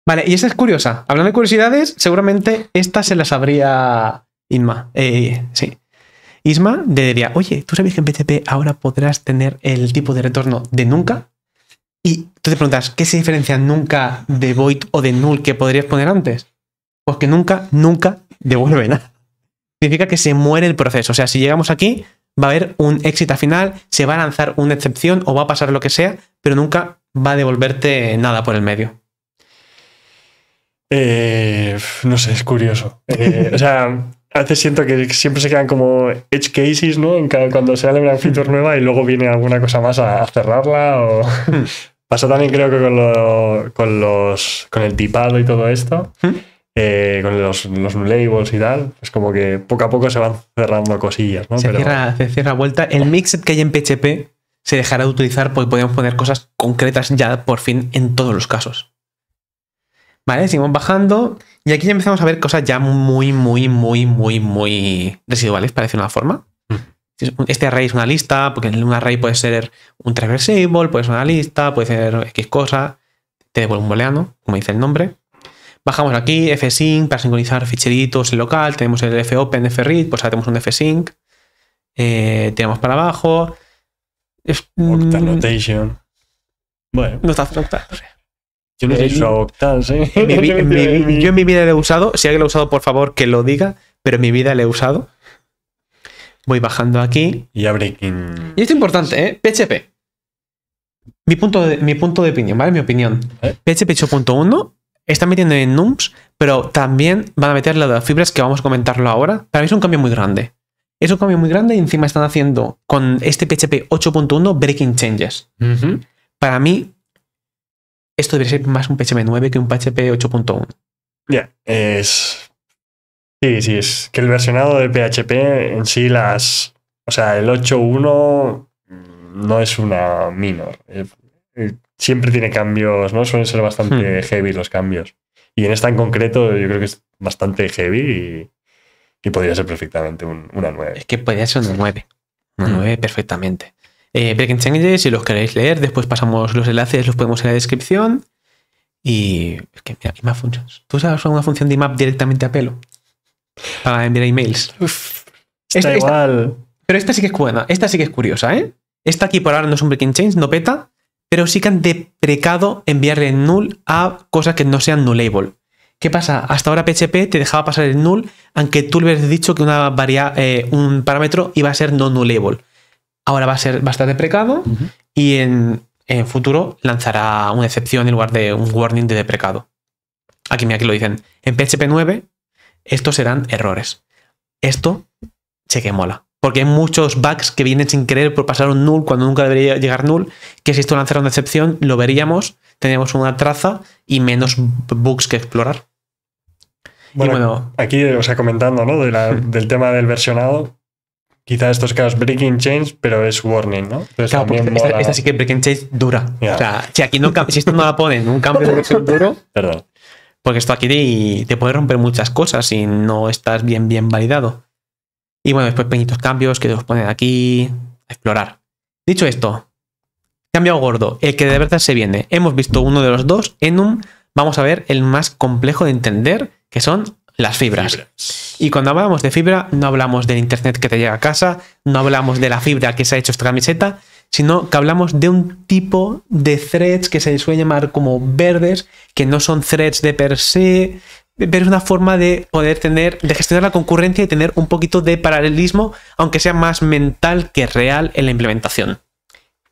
Vale, y esta es curiosa. Hablando de curiosidades, seguramente esta se la sabría Isma. Eh, sí. Isma le diría, oye, ¿tú sabes que en PHP ahora podrás tener el tipo de retorno de nunca? Y tú te preguntas, ¿qué se diferencia nunca de void o de null que podrías poner antes? Pues que nunca, nunca devuelve nada. Significa que se muere el proceso. O sea, si llegamos aquí, va a haber un éxito final, se va a lanzar una excepción o va a pasar lo que sea, pero nunca va a devolverte nada por el medio. Eh, no sé, es curioso. Eh, o sea, a veces siento que siempre se quedan como edge cases, ¿no? En cada- cuando sale una feature nueva y luego viene alguna cosa más a, a cerrarla. O... Pasa también creo que con, lo- con los con el tipado y todo esto. Eh, con los, los labels y tal, es como que poco a poco se van cerrando cosillas, ¿no? se, Pero- cierra, se cierra vuelta. El mixed que hay en PHP se dejará de utilizar porque podemos poner cosas concretas ya por fin en todos los casos. Vale, seguimos bajando y aquí ya empezamos a ver cosas ya muy, muy, muy, muy, muy residuales, parece una forma. Este array es una lista, porque un array puede ser un traversable, puede ser una lista, puede ser X cosa, te devuelve un booleano, como dice el nombre. Bajamos aquí, fsync para sincronizar ficheritos en local, tenemos el fopen, fread, pues ahora tenemos un fsync. Eh, tiramos para abajo. Es, Octal mm, Notation. Bueno, no está octal, yo no sé Octal, sí. Mi en mi- yo en mi vida lo he usado. Si alguien lo ha usado, por favor, que lo diga. Pero en mi vida lo he usado. Voy bajando aquí. Y ya Breaking. Y esto es importante, ¿eh? PHP. Mi punto de, mi punto de opinión, ¿vale? Mi opinión. ¿Eh? PHP 8.1 está metiendo en nums, pero también van a meter lo de las fibras que vamos a comentarlo ahora. Para mí es un cambio muy grande. Es un cambio muy grande y encima están haciendo con este PHP 8.1 breaking changes. Para mí, esto debería ser más un PHP 9 que un PHP 8.1. Ya, es. Sí, sí, es que el versionado de PHP en sí, las. O sea, el 8.1 no es una minor. Eh, eh, Siempre tiene cambios, ¿no? Suelen ser bastante heavy los cambios. Y en esta en concreto, yo creo que es bastante heavy y, y podría ser perfectamente un- una 9. Es que podría ser una 9. Una Mm. 9 perfectamente. Eh, breaking changes, si los queréis leer, después pasamos los enlaces, los podemos en la descripción. Y es que mira, IMAP functions. ¿Tú sabes una función de IMAP directamente a pelo? Para enviar emails. Está Esta- esta- igual. Pero esta sí que es buena, esta sí que es curiosa, ¿eh? Esta aquí por ahora no es un breaking change, no peta, pero sí que han deprecado enviarle null a cosas que no sean nullable. ¿Qué pasa? Hasta ahora PHP te dejaba pasar el null, aunque tú le hubieras dicho que una varia- eh, un parámetro iba a ser no nullable. Ahora va a ser va a estar deprecado y en, en futuro lanzará una excepción en lugar de un warning de deprecado. Aquí, mira, aquí lo dicen. En PHP 9, estos serán errores. Esto sé que mola. Porque hay muchos bugs que vienen sin querer por pasar un null cuando nunca debería llegar null. Que si esto lanzara una excepción, lo veríamos, tendríamos una traza y menos bugs que explorar. Bueno, bueno- aquí, o sea, comentando, ¿no? De la- del tema del versionado, quizá estos casos breaking change, pero es warning, ¿no? Entonces Claro, porque también esta, mola- esta sí que breaking change dura. O sea, si aquí no si esto no la ponen un cambio de versión duro, Perdón. porque esto aquí te, te puede romper muchas cosas si no estás bien, bien validado. Y bueno, después pequeñitos cambios que os ponen aquí a explorar. Dicho esto, Cambio gordo, el que de verdad se viene. Hemos visto uno de los dos. Enum, vamos a ver el más complejo de entender, que son las fibras. Fibras. Y cuando hablamos de fibra, no hablamos del internet que te llega a casa, no hablamos de la fibra que se ha hecho esta camiseta, sino que hablamos de un tipo de threads que se suele llamar como verdes, que no son threads de per se, es una forma de poder tener, de gestionar la concurrencia y tener un poquito de paralelismo, aunque sea más mental que real en la implementación.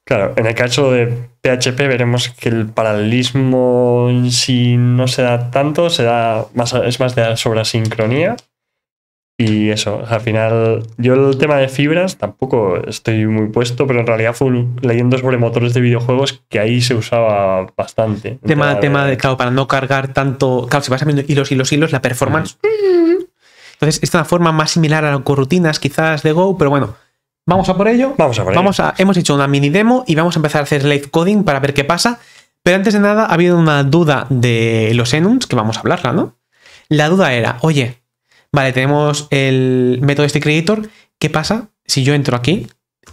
Claro, en el caso de PHP veremos que el paralelismo en sí no se da tanto, se da más, es más de sobre sincronía. Y eso, al final, yo el tema de fibras tampoco estoy muy puesto, pero en realidad fue leyendo sobre motores de videojuegos que ahí se usaba bastante. Tema, tema de, claro, para no cargar tanto, claro, si vas abriendo hilos, hilos, hilos, la performance. Entonces, esta es una forma más similar a las corrutinas quizás de Go, pero bueno, vamos a por ello. Vamos a por ello. Vamos a, hemos hecho una mini demo y vamos a empezar a hacer live coding para ver qué pasa. Pero antes de nada, ha habido una duda de los enums, que vamos a hablarla, ¿no? La duda era, oye, vale, tenemos el método este creator, ¿qué pasa si yo entro aquí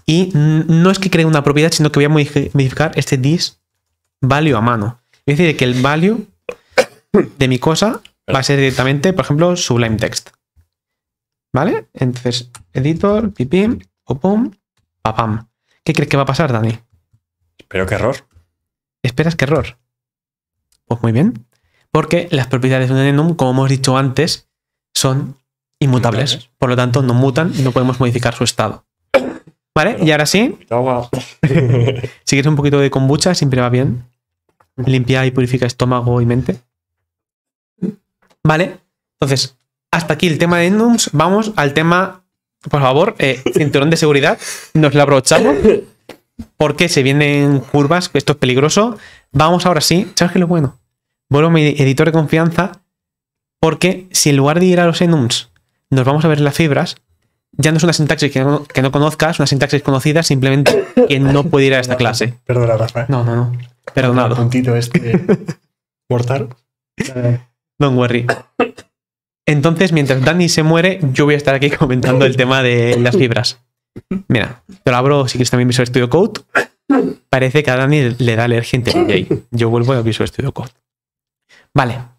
y no es que cree una propiedad, sino que voy a modifi- modificar este this value a mano? Es decir, que el value de mi cosa va a ser directamente, por ejemplo, Sublime Text. ¿Vale? Entonces, editor, pipim, pum, papam. ¿Qué crees que va a pasar, Dani? Pero qué error. ¿Esperas qué error? Pues muy bien. Porque las propiedades de un enum, como hemos dicho antes, son inmutables. Por lo tanto, no mutan y no podemos modificar su estado. ¿Vale? Y ahora sí, Agua. si quieres un poquito de kombucha, siempre va bien. Limpia y purifica estómago y mente. Vale. Entonces, hasta aquí el tema de enums. Vamos al tema, por favor, eh, cinturón de seguridad. Nos lo abrochamos. Porque se vienen curvas, esto es peligroso. Vamos ahora sí. ¿Sabes qué es lo bueno? Vuelvo a mi editor de confianza. Porque si en lugar de ir a los enums nos vamos a ver las fibras, ya no es una sintaxis que no, que no conozcas, una sintaxis conocida, simplemente que no puede ir a esta clase. Perdona, Rafa. No, no, no. El Perdonado. puntito este mortal. Don't worry. Entonces, mientras Dani se muere, yo voy a estar aquí comentando el tema de las fibras. Mira, te lo abro si quieres también Visual Studio Code. Parece que a Dani le da alergia en TJ. Yo vuelvo a Visual Studio Code. Vale.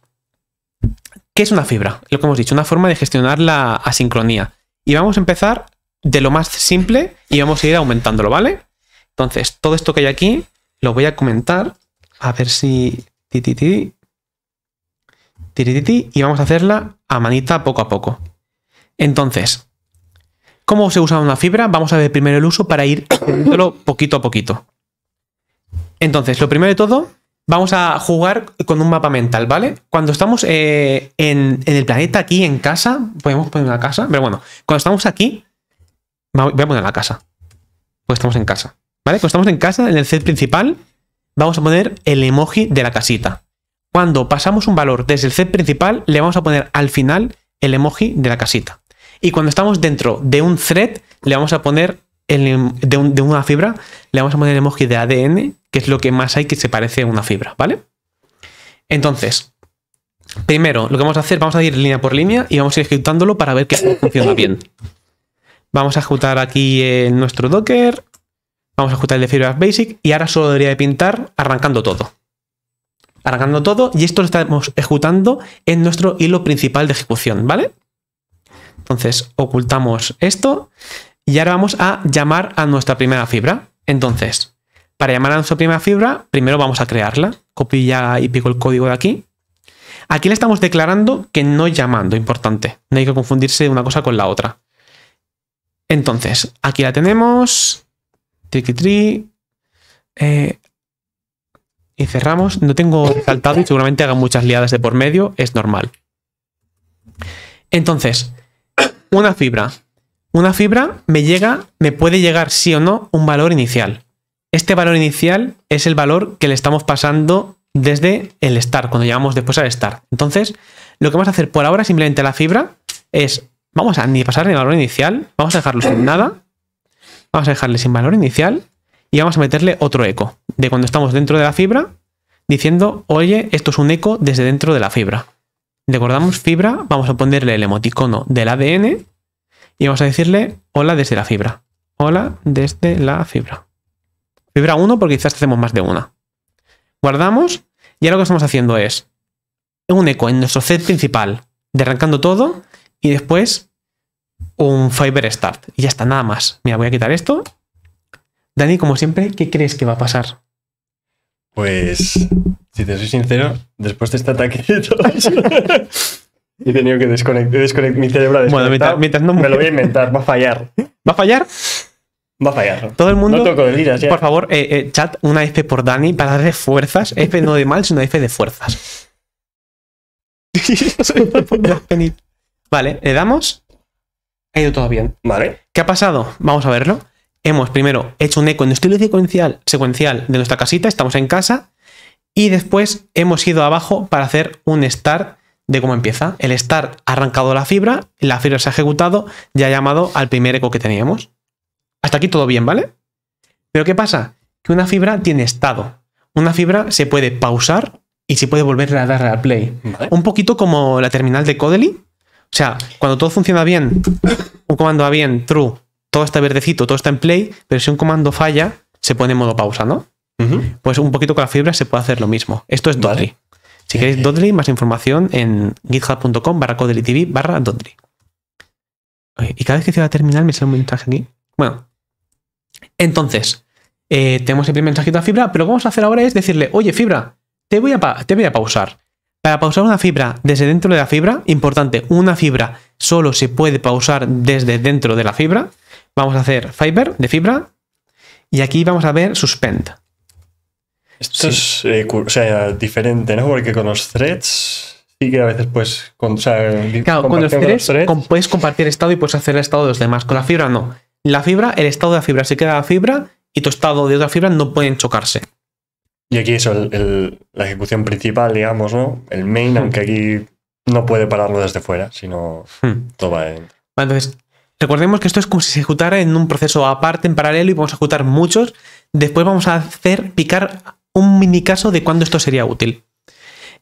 ¿Qué es una fibra? Lo que hemos dicho, una forma de gestionar la asincronía. Y vamos a empezar de lo más simple y vamos a ir aumentándolo, ¿vale? Entonces, todo esto que hay aquí lo voy a comentar. A ver si. y vamos a hacerla a manita poco a poco. Entonces, ¿cómo se usa una fibra? Vamos a ver primero el uso para ir haciéndolo poquito a poquito. Entonces, lo primero de todo, vamos a jugar con un mapa mental, ¿vale? Cuando estamos eh, en, el planeta aquí, en casa, podemos poner una casa, pero bueno, cuando estamos aquí, voy a poner la casa, pues estamos en casa, ¿vale? Cuando estamos en casa, en el set principal, vamos a poner el emoji de la casita. Cuando pasamos un valor desde el set principal, le vamos a poner al final el emoji de la casita. Y cuando estamos dentro de un thread, le vamos a poner el em- de, de una fibra, le vamos a poner el emoji de ADN, que es lo que más hay que se parece a una fibra, ¿vale? Entonces, primero, lo que vamos a hacer, vamos a ir línea por línea y vamos a ir ejecutándolo para ver que funciona bien. Vamos a ejecutar aquí en nuestro Docker, vamos a ejecutar el de fibras basic y ahora solo debería de pintar arrancando todo arrancando todo y esto lo estamos ejecutando en nuestro hilo principal de ejecución, ¿vale? Entonces ocultamos esto y ahora vamos a llamar a nuestra primera fibra. Entonces, para llamar a nuestra primera fibra, primero vamos a crearla. Copio ya y pico el código de aquí. Aquí le estamos declarando que no llamando, importante. No hay que confundirse una cosa con la otra. Entonces, aquí la tenemos. Tricky tree. Eh, y cerramos. No tengo saltado y seguramente haga muchas liadas de por medio. Es normal. Entonces, una fibra. Una fibra me llega, me puede llegar sí o no un valor inicial. Este valor inicial es el valor que le estamos pasando desde el start, cuando llegamos después al start. Entonces, lo que vamos a hacer por ahora simplemente la fibra es, vamos a ni pasar el valor inicial, vamos a dejarlo sin nada, vamos a dejarle sin valor inicial y vamos a meterle otro eco de cuando estamos dentro de la fibra diciendo, oye, esto es un eco desde dentro de la fibra. Recordamos fibra, vamos a ponerle el emoticono del ADN y vamos a decirle hola desde la fibra. Hola desde la fibra. Fibra 1 porque quizás hacemos más de una. Guardamos y ahora lo que estamos haciendo es un eco en nuestro set principal, de arrancando todo y después un Fiber Start. Y ya está, nada más. Mira, voy a quitar esto. Dani, como siempre, ¿qué crees que va a pasar? Pues, si te soy sincero, después de este ataque de todos, he tenido que desconectar, desconect- mi cerebro ha Bueno, mientras- mientras no Me lo voy a inventar, va a fallar. ¿Va a fallar? Va a fallar. Todo el mundo, No toco ya. por favor, eh, eh, chat, una F por Dani para darle fuerzas. F no de mal, sino F de fuerzas. vale, le damos. Ha ido todo bien. Vale. ¿Qué ha pasado? Vamos a verlo. Hemos primero hecho un eco en estilo secuencial, secuencial de nuestra casita, estamos en casa, y después hemos ido abajo para hacer un start de cómo empieza. El start ha arrancado la fibra, la fibra se ha ejecutado y ha llamado al primer eco que teníamos. Hasta aquí todo bien, ¿vale? Pero ¿qué pasa? Que una fibra tiene estado. Una fibra se puede pausar y se puede volver a darle al play. Vale. Un poquito como la terminal de Codely. O sea, cuando todo funciona bien, un comando va bien, true, todo está verdecito, todo está en play, pero si un comando falla, se pone en modo pausa, ¿no? Pues un poquito con la fibra se puede hacer lo mismo. Esto es Vale. Dodly. Si queréis Dodly, más información en github.com barra CodelyTV barra Dodly. Oye, Y cada vez que cierro la terminal me sale un mensaje aquí. Bueno, entonces, eh, tenemos el primer mensajito a Fibra, pero lo que vamos a hacer ahora es decirle, oye Fibra, te voy, a te voy a pausar. Para pausar una fibra desde dentro de la fibra, importante, una fibra solo se puede pausar desde dentro de la fibra. Vamos a hacer Fiber de fibra y aquí vamos a ver Suspend. Esto es eh, cu- o sea, diferente, ¿no? Porque con los threads sí que a veces pues con, o sea, Claro, con los threads puedes compartir estado y puedes hacer el estado de los demás. Con la fibra no. La fibra, el estado de la fibra se queda la fibra y tu estado de otra fibra no pueden chocarse. Y aquí eso, el- el- la ejecución principal, digamos, ¿no? El main, Hmm. aunque aquí no puede pararlo desde fuera, sino Hmm. todo va dentro. Entonces, recordemos que esto es como si se ejecutara en un proceso aparte, en paralelo, y vamos a ejecutar muchos. Después vamos a hacer picar un mini caso de cuándo esto sería útil.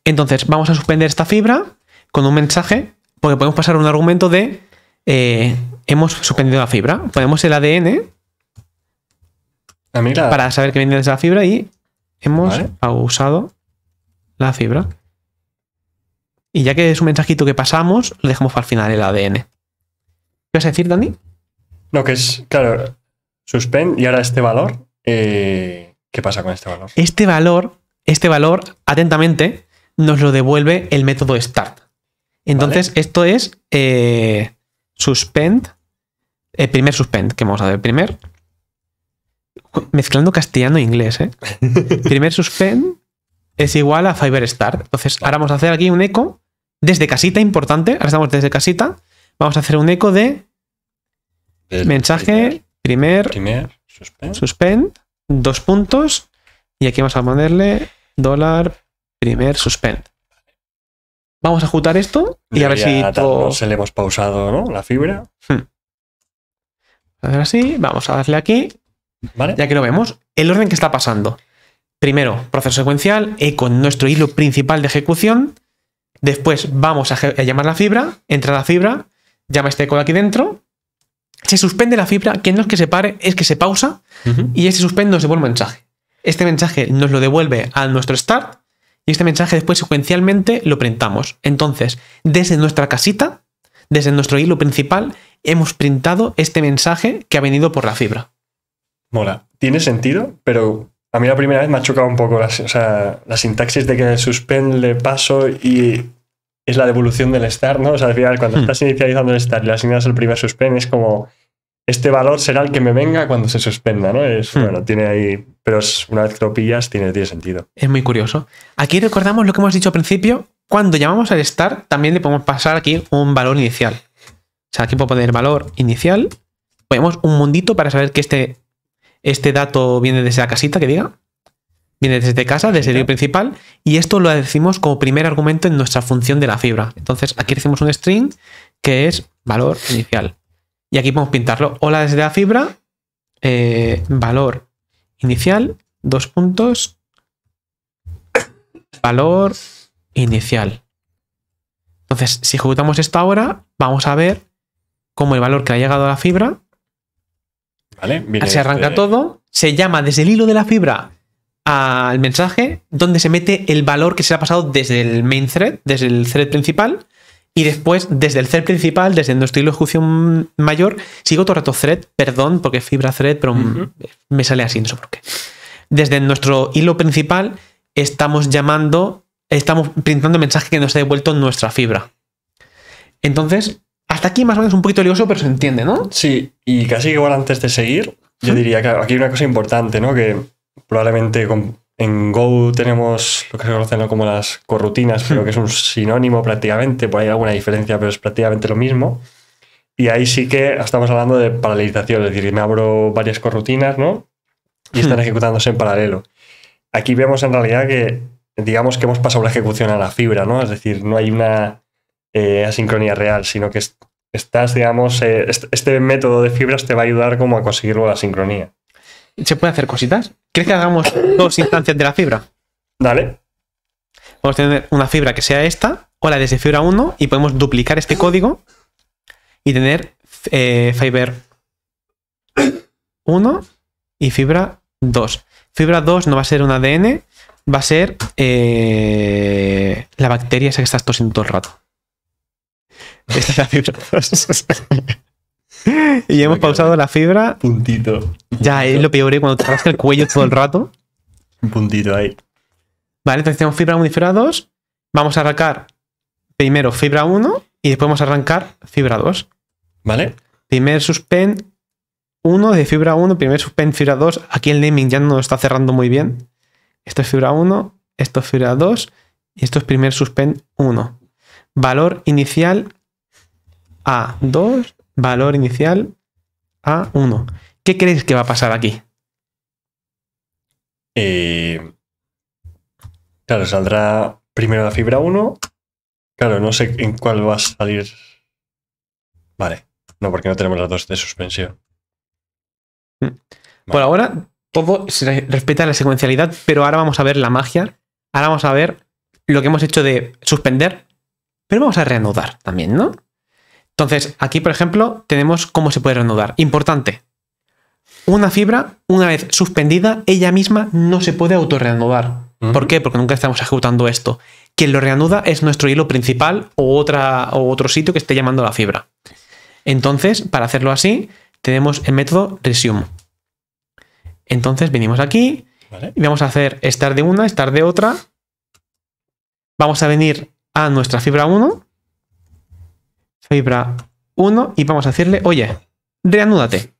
Entonces, vamos a suspender esta fibra con un mensaje, porque podemos pasar un argumento de eh, hemos suspendido la fibra. Ponemos el ADN A mí la... para saber que viene desde la fibra y hemos Vale. pausado la fibra. Y ya que es un mensajito que pasamos, lo dejamos para el final el ADN. ¿Qué vas a decir, Dani? No, que es, claro, suspend y ahora este valor, eh, ¿qué pasa con este valor? Este valor, este valor, atentamente, nos lo devuelve el método start. Entonces, esto es eh, suspend, el primer suspend, que vamos a ver, primer, mezclando castellano e inglés, ¿eh? primer suspend es igual a Fiber Start. Entonces, ahora vamos a hacer aquí un eco desde casita, importante, ahora estamos desde casita, vamos a hacer un eco de El mensaje, primer, Primer, suspend. suspend, dos puntos, y aquí vamos a ponerle dólar primer suspend. Vamos a ejecutar esto y a ver si todo... darnos el hemos pausado, ¿no? La fibra. A ver así, vamos a darle aquí, ¿Vale? ya que lo vemos, el orden que está pasando. Primero, proceso secuencial, eco en nuestro hilo principal de ejecución. Después vamos a, a llamar la fibra, entra la fibra, llama este eco de aquí dentro. Se suspende la fibra, que no es que se pare, es que se pausa y este suspend nos devuelve un mensaje. Este mensaje nos lo devuelve a nuestro start y este mensaje después secuencialmente lo printamos. Entonces, desde nuestra casita, desde nuestro hilo principal, hemos printado este mensaje que ha venido por la fibra. Mola. Tiene sentido, pero a mí la primera vez me ha chocado un poco la, o sea, la sintaxis de que el suspend le paso y es la devolución del start, ¿no? O sea, al final, cuando Hmm. estás inicializando el start y le asignas el primer suspend, es como este valor será el que me venga cuando se suspenda, ¿no? Es, Hmm. bueno, tiene ahí, pero es, una vez que lo pillas, tiene, tiene sentido. Es muy curioso. Aquí recordamos lo que hemos dicho al principio. Cuando llamamos al start, también le podemos pasar aquí un valor inicial. O sea, aquí puedo poner valor inicial. Ponemos un mundito para saber que este, este dato viene desde la casita, que diga. Viene desde casa, desde el principal. Y esto lo decimos como primer argumento en nuestra función de la fibra. Entonces, aquí decimos un string que es valor inicial. Y aquí podemos pintarlo. Hola desde la fibra. eh, valor inicial. Dos puntos valor inicial. Entonces, si ejecutamos esto ahora, vamos a ver cómo el valor que ha llegado a la fibra ¿Vale? Se arranca desde- todo, se llama desde el hilo de la fibra al mensaje, donde se mete el valor que se ha pasado desde el main thread, desde el thread principal, y después desde el thread principal, desde nuestro hilo de ejecución mayor, sigo todo el rato thread, perdón, porque es fibra thread, pero me sale así, no sé por qué. Desde nuestro hilo principal estamos llamando, estamos printando el mensaje que nos ha devuelto nuestra fibra. Entonces, hasta aquí más o menos un poquito lioso, pero se entiende, ¿no? Sí, y casi igual antes de seguir, yo diría que aquí hay una cosa importante, ¿no? Que probablemente con- en Go tenemos lo que se conocen como las corrutinas, pero que es un sinónimo prácticamente, por ahí hay alguna diferencia, pero es prácticamente lo mismo. Y ahí sí que estamos hablando de paralelización, es decir, me abro varias corrutinas, ¿no? Y están Hmm. ejecutándose en paralelo. Aquí vemos en realidad que, digamos que hemos pasado la ejecución a la fibra, ¿no? Es decir, no hay una eh, asincronía real, sino que es- estás, digamos, eh, est- este método de fibras te va a ayudar como a conseguirlo la sincronía. ¿Se puede hacer cositas? ¿Crees que hagamos dos instancias de la fibra? Dale. Podemos tener una fibra que sea esta, o la desde fibra 1, y podemos duplicar este código y tener eh, fiber 1 y fibra 2. Fibra 2 no va a ser un ADN, va a ser eh, la bacteria esa que estás tosiendo todo el rato. Esta es la fibra 2. y hemos pausado la fibra. Puntito. Ya es lo peor, ¿eh? cuando te rasca el cuello todo el rato. Un puntito ahí. Vale, entonces tenemos fibra 1 y fibra 2. Vamos a arrancar primero fibra 1 y después vamos a arrancar fibra 2. ¿Vale? Primer suspend 1 de fibra 1, primer suspend fibra 2. Aquí el naming ya no lo está cerrando muy bien. Esto es fibra 1, esto es fibra 2 y esto es primer suspend 1. Valor inicial A2, valor inicial A1. ¿Qué creéis que va a pasar aquí? Eh, claro, saldrá primero la fibra 1. Claro, no sé en cuál va a salir. Vale. No, porque no tenemos las dos de suspensión. Por ahora, todo se respeta la secuencialidad, pero ahora vamos a ver la magia. Ahora vamos a ver lo que hemos hecho de suspender, pero vamos a reanudar también, ¿no? Entonces, aquí, por ejemplo, tenemos cómo se puede reanudar. Importante. Una fibra, una vez suspendida, ella misma no se puede autorreanudar. ¿Por qué? Porque nunca estamos ejecutando esto. Quien lo reanuda es nuestro hilo principal o, otra, o otro sitio que esté llamando a la fibra. Entonces, para hacerlo así, tenemos el método resume. Entonces venimos aquí ¿Vale? y vamos a hacer estar de una, estar de otra. Vamos a venir a nuestra fibra 1. Fibra 1 y vamos a decirle, oye, reanúdate.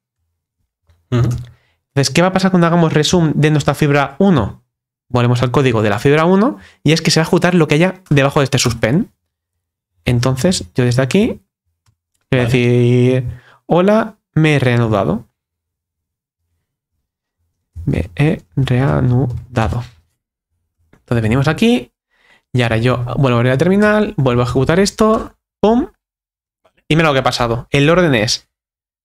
Entonces, ¿qué va a pasar cuando hagamos resume de nuestra fibra 1? Volvemos al código de la fibra 1 y es que se va a ejecutar lo que haya debajo de este suspend. Entonces, yo desde aquí voy a decir, hola, me he reanudado. Me he reanudado. Entonces venimos aquí y ahora yo vuelvo a abrir la terminal, vuelvo a ejecutar esto, pum, y mira lo que ha pasado. El orden es,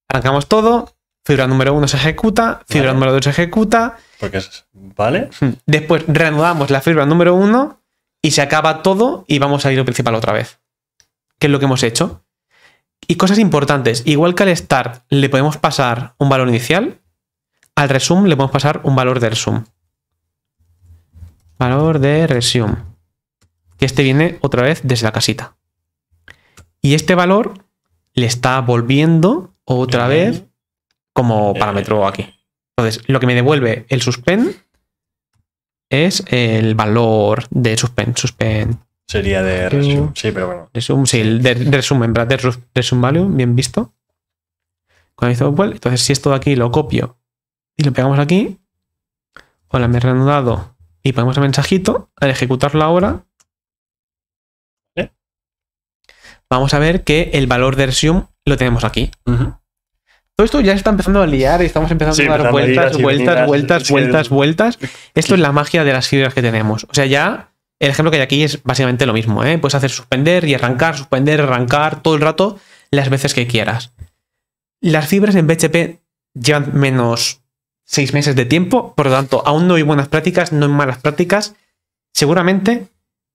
arrancamos todo, fibra número 1 se ejecuta, fibra Vale. número 2 se ejecuta, Porque es. ¿Vale? Después reanudamos la fibra número 1 y se acaba todo y vamos al hilo principal otra vez. ¿Qué es lo que hemos hecho? Y cosas importantes. Igual que al start le podemos pasar un valor inicial, al resume le podemos pasar un valor de resume. Valor de resume. Que este viene otra vez desde la casita. Y este valor le está volviendo otra vez como Eh. parámetro aquí. Entonces, lo que me devuelve el suspend es el valor de suspend. Suspend. Sería de resume. Sí, pero bueno. Resume, sí, el de, de resume, en verdad, de res- resume value, bien visto. Entonces si esto de aquí lo copio y lo pegamos aquí, hola, me he reanudado y ponemos el mensajito, al ejecutarlo ahora, ¿Eh? Vamos a ver que el valor de resume lo tenemos aquí. Todo esto ya se está empezando a liar y estamos empezando Sí, a dar a vueltas, vueltas, vueltas, vueltas, vueltas. Esto es la magia de las fibras que tenemos. O sea, ya el ejemplo que hay aquí es básicamente lo mismo. ¿eh? Puedes hacer suspender y arrancar, suspender, arrancar todo el rato, las veces que quieras. Las fibras en PHP llevan menos seis meses de tiempo, por lo tanto, aún no hay buenas prácticas, no hay malas prácticas. Seguramente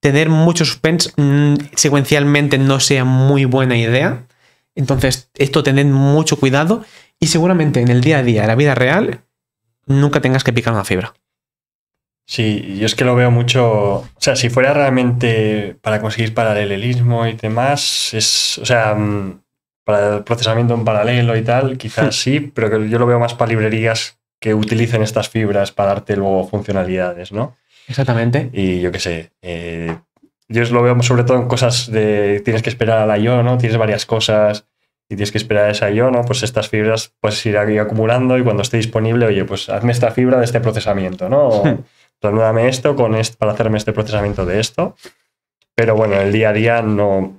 tener muchos suspense mm, secuencialmente no sea muy buena idea. Entonces, esto tened mucho cuidado Y seguramente en el día a día, en la vida real, nunca tengas que picar una fibra. Sí, yo es que lo veo mucho. O sea, si fuera realmente para conseguir paralelismo y demás, es. O sea, mm, para el procesamiento en paralelo y tal, quizás sí, pero yo lo veo más para librerías que utilicen estas fibras para darte luego funcionalidades, ¿no? Exactamente. Y yo qué sé. eh, yo lo veo sobre todo en cosas de. Tienes que esperar a la IO, ¿no? Tienes varias cosas y tienes que esperar a esa IO, ¿no? Pues estas fibras puedes ir acumulando y cuando esté disponible, oye, pues hazme esta fibra de este procesamiento, ¿no? O Hmm. esto con est- para hacerme este procesamiento de esto. Pero bueno, en el día a día no.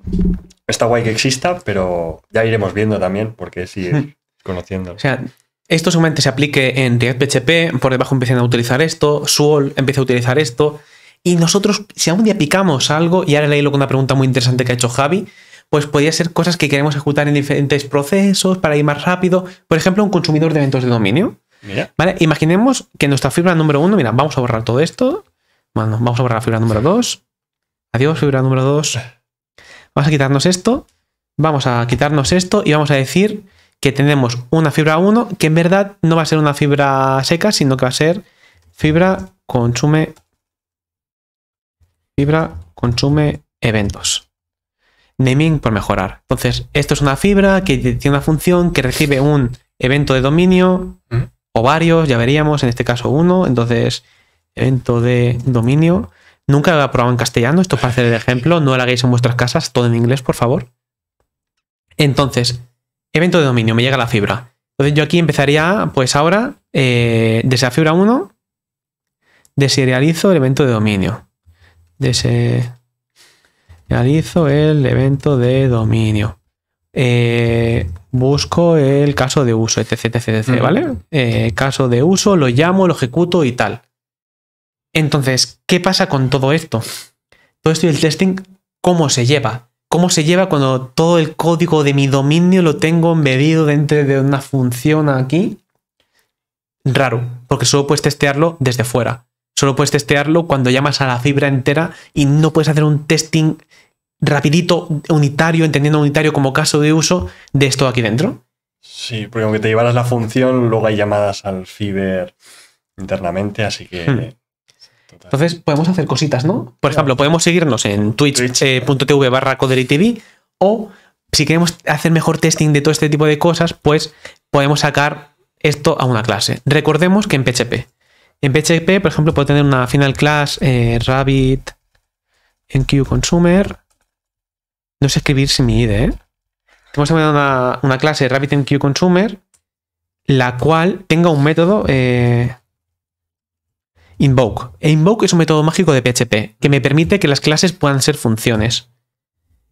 Está guay que exista, pero ya iremos viendo también, porque sí, Hmm. conociéndolo. O sea, esto seguramente se aplique en React PHP, por debajo empiecen a utilizar esto, Suol empieza a utilizar esto. Y nosotros, si algún día picamos algo, y ahora leílo con una pregunta muy interesante que ha hecho Javi, pues podría ser cosas que queremos ejecutar en diferentes procesos para ir más rápido. Por ejemplo, un consumidor de eventos de dominio. Mira, ¿Vale? Imaginemos que nuestra fibra número uno, mira, vamos a borrar todo esto. Bueno, vamos a borrar la fibra número dos. Adiós, fibra número dos. Vamos a quitarnos esto. Vamos a quitarnos esto y vamos a decir que tenemos una fibra 1 que en verdad no va a ser una fibra seca, sino que va a ser fibra consume fibra consume eventos. Naming por mejorar. Entonces, esto es una fibra que tiene una función que recibe un evento de dominio o varios, ya veríamos, en este caso uno. Entonces, evento de dominio. Nunca lo he probado en castellano, esto para hacer el ejemplo. No lo hagáis en vuestras casas, todo en inglés, por favor. Entonces, evento de dominio, me llega la fibra. Entonces, yo aquí empezaría, pues ahora, eh, desde la fibra 1, deserializo el evento de dominio. Deserializo el evento de dominio. Eh, busco el caso de uso, etc, etc, etc. ¿vale? Eh, caso de uso, lo llamo, lo ejecuto y tal. Entonces, ¿qué pasa con todo esto? Todo esto y el testing, ¿cómo se lleva? ¿Cómo se lleva cuando todo el código de mi dominio lo tengo embebido dentro de una función aquí? Raro, porque solo puedes testearlo desde fuera. Solo puedes testearlo cuando llamas a la fibra entera y no puedes hacer un testing rapidito, unitario, entendiendo unitario como caso de uso de esto aquí dentro. sí, porque aunque te llevaras la función, luego hay llamadas al Fiber internamente, así que. Hmm. Total. Entonces podemos hacer cositas, ¿no? Por ejemplo, podemos seguirnos en twitch.tv barra coderytv o si queremos hacer mejor testing de todo este tipo de cosas, pues podemos sacar esto a una clase. Recordemos que en PHP. En PHP, por ejemplo, puedo tener una final class eh, rabbit enqueue consumer. No sé escribir sin mi IDE, ¿eh? Tenemos una, una clase rabbit enqueue consumer, la cual tenga un método eh, Invoke. E Invoke es un método mágico de PHP que me permite que las clases puedan ser funciones.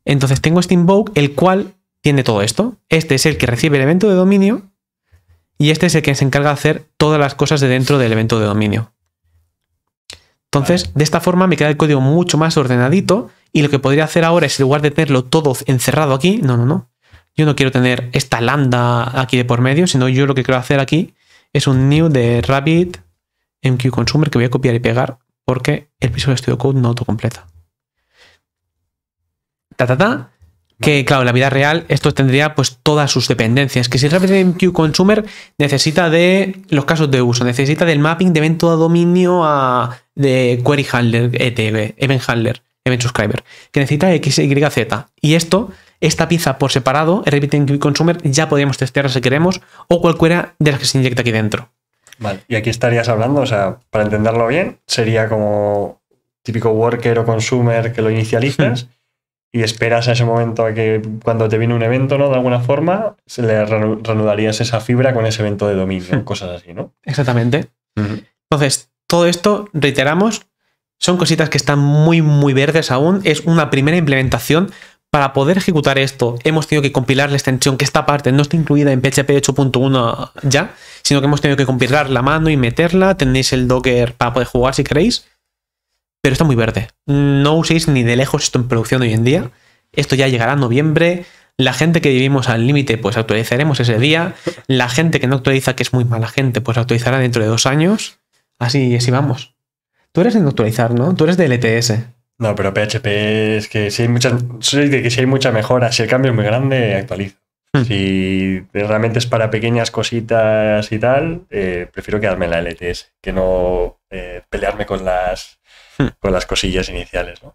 Entonces tengo este Invoke, el cual tiene todo esto. Este es el que recibe el evento de dominio y este es el que se encarga de hacer todas las cosas de dentro del evento de dominio. Entonces, de esta forma me queda el código mucho más ordenadito y lo que podría hacer ahora es, en lugar de tenerlo todo encerrado aquí, no, no, no. Yo no quiero tener esta lambda aquí de por medio, sino yo lo que quiero hacer aquí es un new de Rabbit MQ Consumer que voy a copiar y pegar porque el Visual Studio Code no autocompleta. Ta, ta, ta. Que claro, en la vida real esto tendría pues todas sus dependencias. Que si RabbitMQ Consumer necesita de los casos de uso, necesita del mapping de evento a dominio a de query handler, ETB, event handler, event subscriber, que necesita X, Y, Z. Y esto, esta pieza por separado, RabbitMQ Consumer, ya podríamos testearla si queremos, o cualquiera de las que se inyecta aquí dentro. Vale, y aquí estarías hablando, o sea, para entenderlo bien, sería como típico worker o consumer que lo inicializas y esperas a ese momento a que cuando te viene un evento, ¿no? De alguna forma, se le reanu- reanudarías esa fibra con ese evento de dominio, cosas así, ¿no? Exactamente. Entonces, todo esto, reiteramos, son cositas que están muy, muy verdes aún. Es una primera implementación. Para poder ejecutar esto, hemos tenido que compilar la extensión, que esta parte no está incluida en PHP 8.1 ya, sino que hemos tenido que compilar la mano y meterla. Tenéis el Docker para poder jugar si queréis. Pero está muy verde. No uséis ni de lejos esto en producción hoy en día. Esto ya llegará en noviembre. La gente que vivimos al límite, pues actualizaremos ese día. La gente que no actualiza, que es muy mala gente, pues actualizará dentro de dos años. Así, así vamos. Tú eres de actualizar, ¿no? Tú eres de LTS. No, pero PHP es que si hay muchas, soy de que si hay mucha mejora, si el cambio es muy grande, actualizo. Hmm. Si realmente es para pequeñas cositas y tal, eh, prefiero quedarme en la LTS, que no eh, pelearme con las, Hmm. con las cosillas iniciales. ¿no?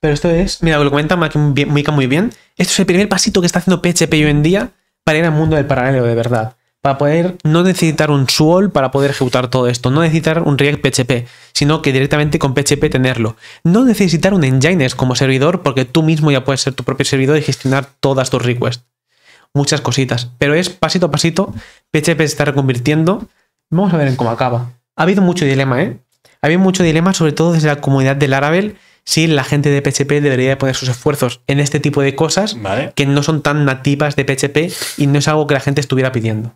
Pero esto es, mira, lo comenta bien- muy bien. Esto es el primer pasito que está haciendo PHP hoy en día para ir al mundo del paralelo de verdad. Para poder no necesitar un SWOL para poder ejecutar todo esto. No necesitar un React PHP, sino que directamente con PHP tenerlo. No necesitar un Nginx como servidor porque tú mismo ya puedes ser tu propio servidor y gestionar todas tus requests. Muchas cositas. Pero es pasito a pasito. PHP se está reconvirtiendo. Vamos a ver en cómo acaba. Ha habido mucho dilema, ¿eh? Ha habido mucho dilema, sobre todo desde la comunidad de Laravel, si la gente de PHP debería de poner sus esfuerzos en este tipo de cosas ¿Vale? que no son tan nativas de PHP y no es algo que la gente estuviera pidiendo.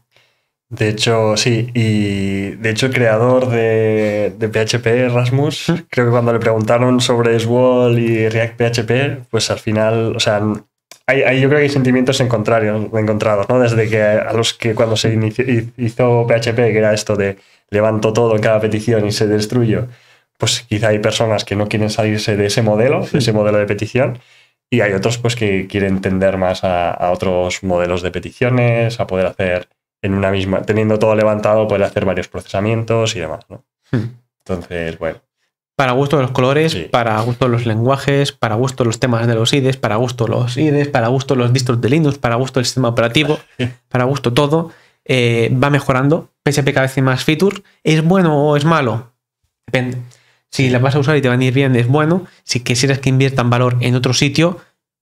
De hecho, sí, y de hecho el creador de, de PHP, Rasmus, Hmm. creo que cuando le preguntaron sobre Swall y React PHP, pues al final, o sea, hay, hay- yo creo que hay sentimientos encontrarios- encontrados, ¿no? Desde que a los que cuando se hizo PHP, que era esto de levanto todo en cada petición y se destruyo, pues quizá hay personas que no quieren salirse de ese modelo, de ese modelo de petición, y hay otros pues que quieren tender más a, a otros modelos de peticiones, a poder hacer en una misma, teniendo todo levantado, poder hacer varios procesamientos y demás, ¿no? Hmm. Entonces, bueno, Para gusto de los colores, Sí. para gusto de los lenguajes, para gusto de los temas de los IDEs, para gusto de los IDEs, para gusto de los distros de Linux, para gusto del sistema operativo, para gusto todo. eh, va mejorando. PHP cada vez tiene más features. ¿Es bueno o es malo? Depende. Si las vas a usar y te van a ir bien, es bueno. Si quisieras que inviertan valor en otro sitio,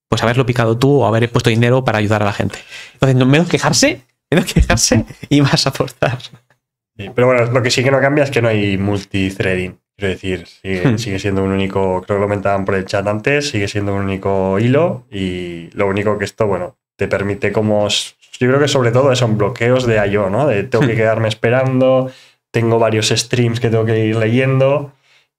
pues haberlo picado tú o haber puesto dinero para ayudar a la gente. Entonces, no menos quejarse, menos quejarse y vas a sí. pero bueno, lo que sí que no cambia es que no hay multithreading. Quiero decir, sigue, Hmm. sigue siendo un único, creo que lo comentaban por el chat antes, sigue siendo un único hilo y lo único que esto, bueno, te permite como, yo creo que sobre todo son bloqueos de I.O., ¿no? De tengo que Hmm. quedarme esperando, tengo varios streams que tengo que ir leyendo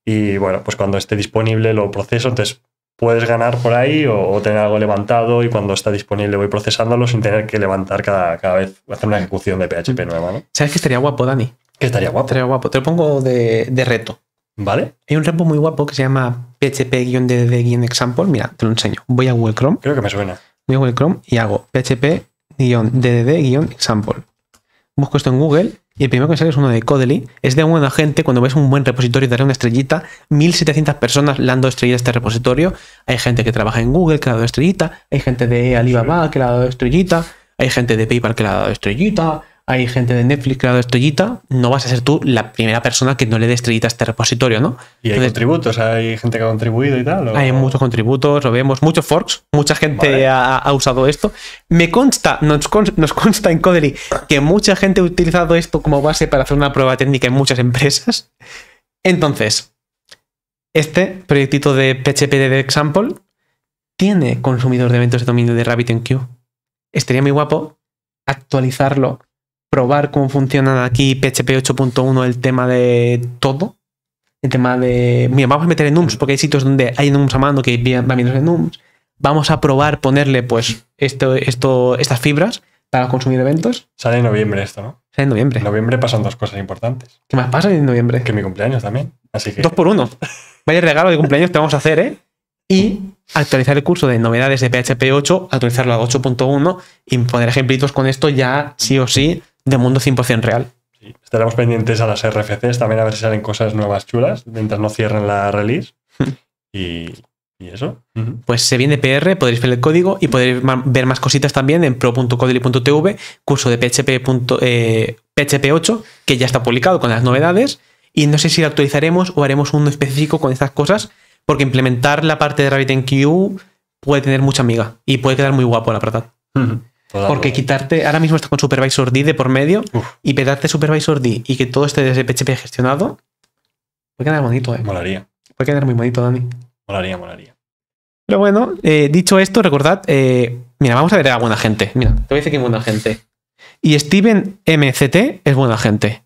y bueno, pues cuando esté disponible lo proceso, entonces puedes ganar por ahí o, o tener algo levantado y cuando está disponible voy procesándolo sin tener que levantar cada, cada vez, hacer una ejecución de PHP nueva, ¿no? ¿Sabes qué estaría guapo, Dani? Que estaría guapo, Estaría guapo. Te lo pongo de, de reto. ¿vale? Hay un repo muy guapo que se llama php-ddd-example. Mira, te lo enseño. Voy a Google Chrome, Creo que me suena. voy a Google Chrome y hago php-ddd-example. Busco esto en Google y el primero que sale es uno de Codely. Es de buena gente. Cuando ves un buen repositorio, daré una estrellita. 1700 personas le han dado estrellita a este repositorio. Hay gente que trabaja en Google que le ha dado estrellita. Hay gente de Alibaba que le ha dado estrellita. Hay gente de PayPal que le ha dado estrellita. Hay gente de Netflix que le ha dado estrellita. No vas a ser tú la primera persona que no le dé estrellita a este repositorio, ¿no? ¿Y hay Entonces- contributos? ¿Hay gente que ha contribuido y tal? o- Hay muchos contributos, lo vemos, muchos forks, mucha gente Vale. ha, ha usado esto. Me consta, nos, con- nos consta en Codely que mucha gente ha utilizado esto como base para hacer una prueba técnica en muchas empresas. Entonces, este proyectito de PHP de Example tiene consumidor de eventos de dominio de RabbitMQ. Estaría muy guapo actualizarlo, probar cómo funcionan aquí PHP 8.1 el tema de todo. El tema de. Mira, vamos a meter en nums, porque hay sitios donde hay nums a mano que van viendo en nums. Vamos a probar ponerle, pues, esto, esto, estas fibras para consumir eventos. Sale en noviembre esto, ¿no? Sale en noviembre. En noviembre pasan dos cosas importantes. ¿Qué más pasa en noviembre? Que mi cumpleaños también. Así que Dos por uno. Vaya regalo de cumpleaños te vamos a hacer, ¿eh? Y actualizar el curso de novedades de PHP 8, actualizarlo a 8.1 y poner ejemplitos con esto ya sí o sí de mundo 100% real. sí, estaremos pendientes a las RFCs también a ver si salen cosas nuevas chulas mientras no cierren la release. y, y eso. Pues se viene PR, podréis ver el código y podréis ver más cositas también en pro.codely.tv, curso de PHP, punto- eh, PHP 8, que ya está publicado con las novedades. Y no sé si lo actualizaremos o haremos uno específico con estas cosas, porque implementar la parte de RabbitMQ puede tener mucha amiga y puede quedar muy guapo, la verdad. Porque quitarte, ahora mismo está con Supervisor D de por medio Uf. y petarte Supervisor D y que todo esté desde PHP gestionado, puede quedar bonito, ¿eh? Molaría, Puede quedar muy bonito, Dani. molaría, molaría. Pero bueno, eh, dicho esto, recordad, eh, mira, vamos a ver a buena gente. Mira, te voy a decir que es buena gente. Y Steven MCT es buena gente.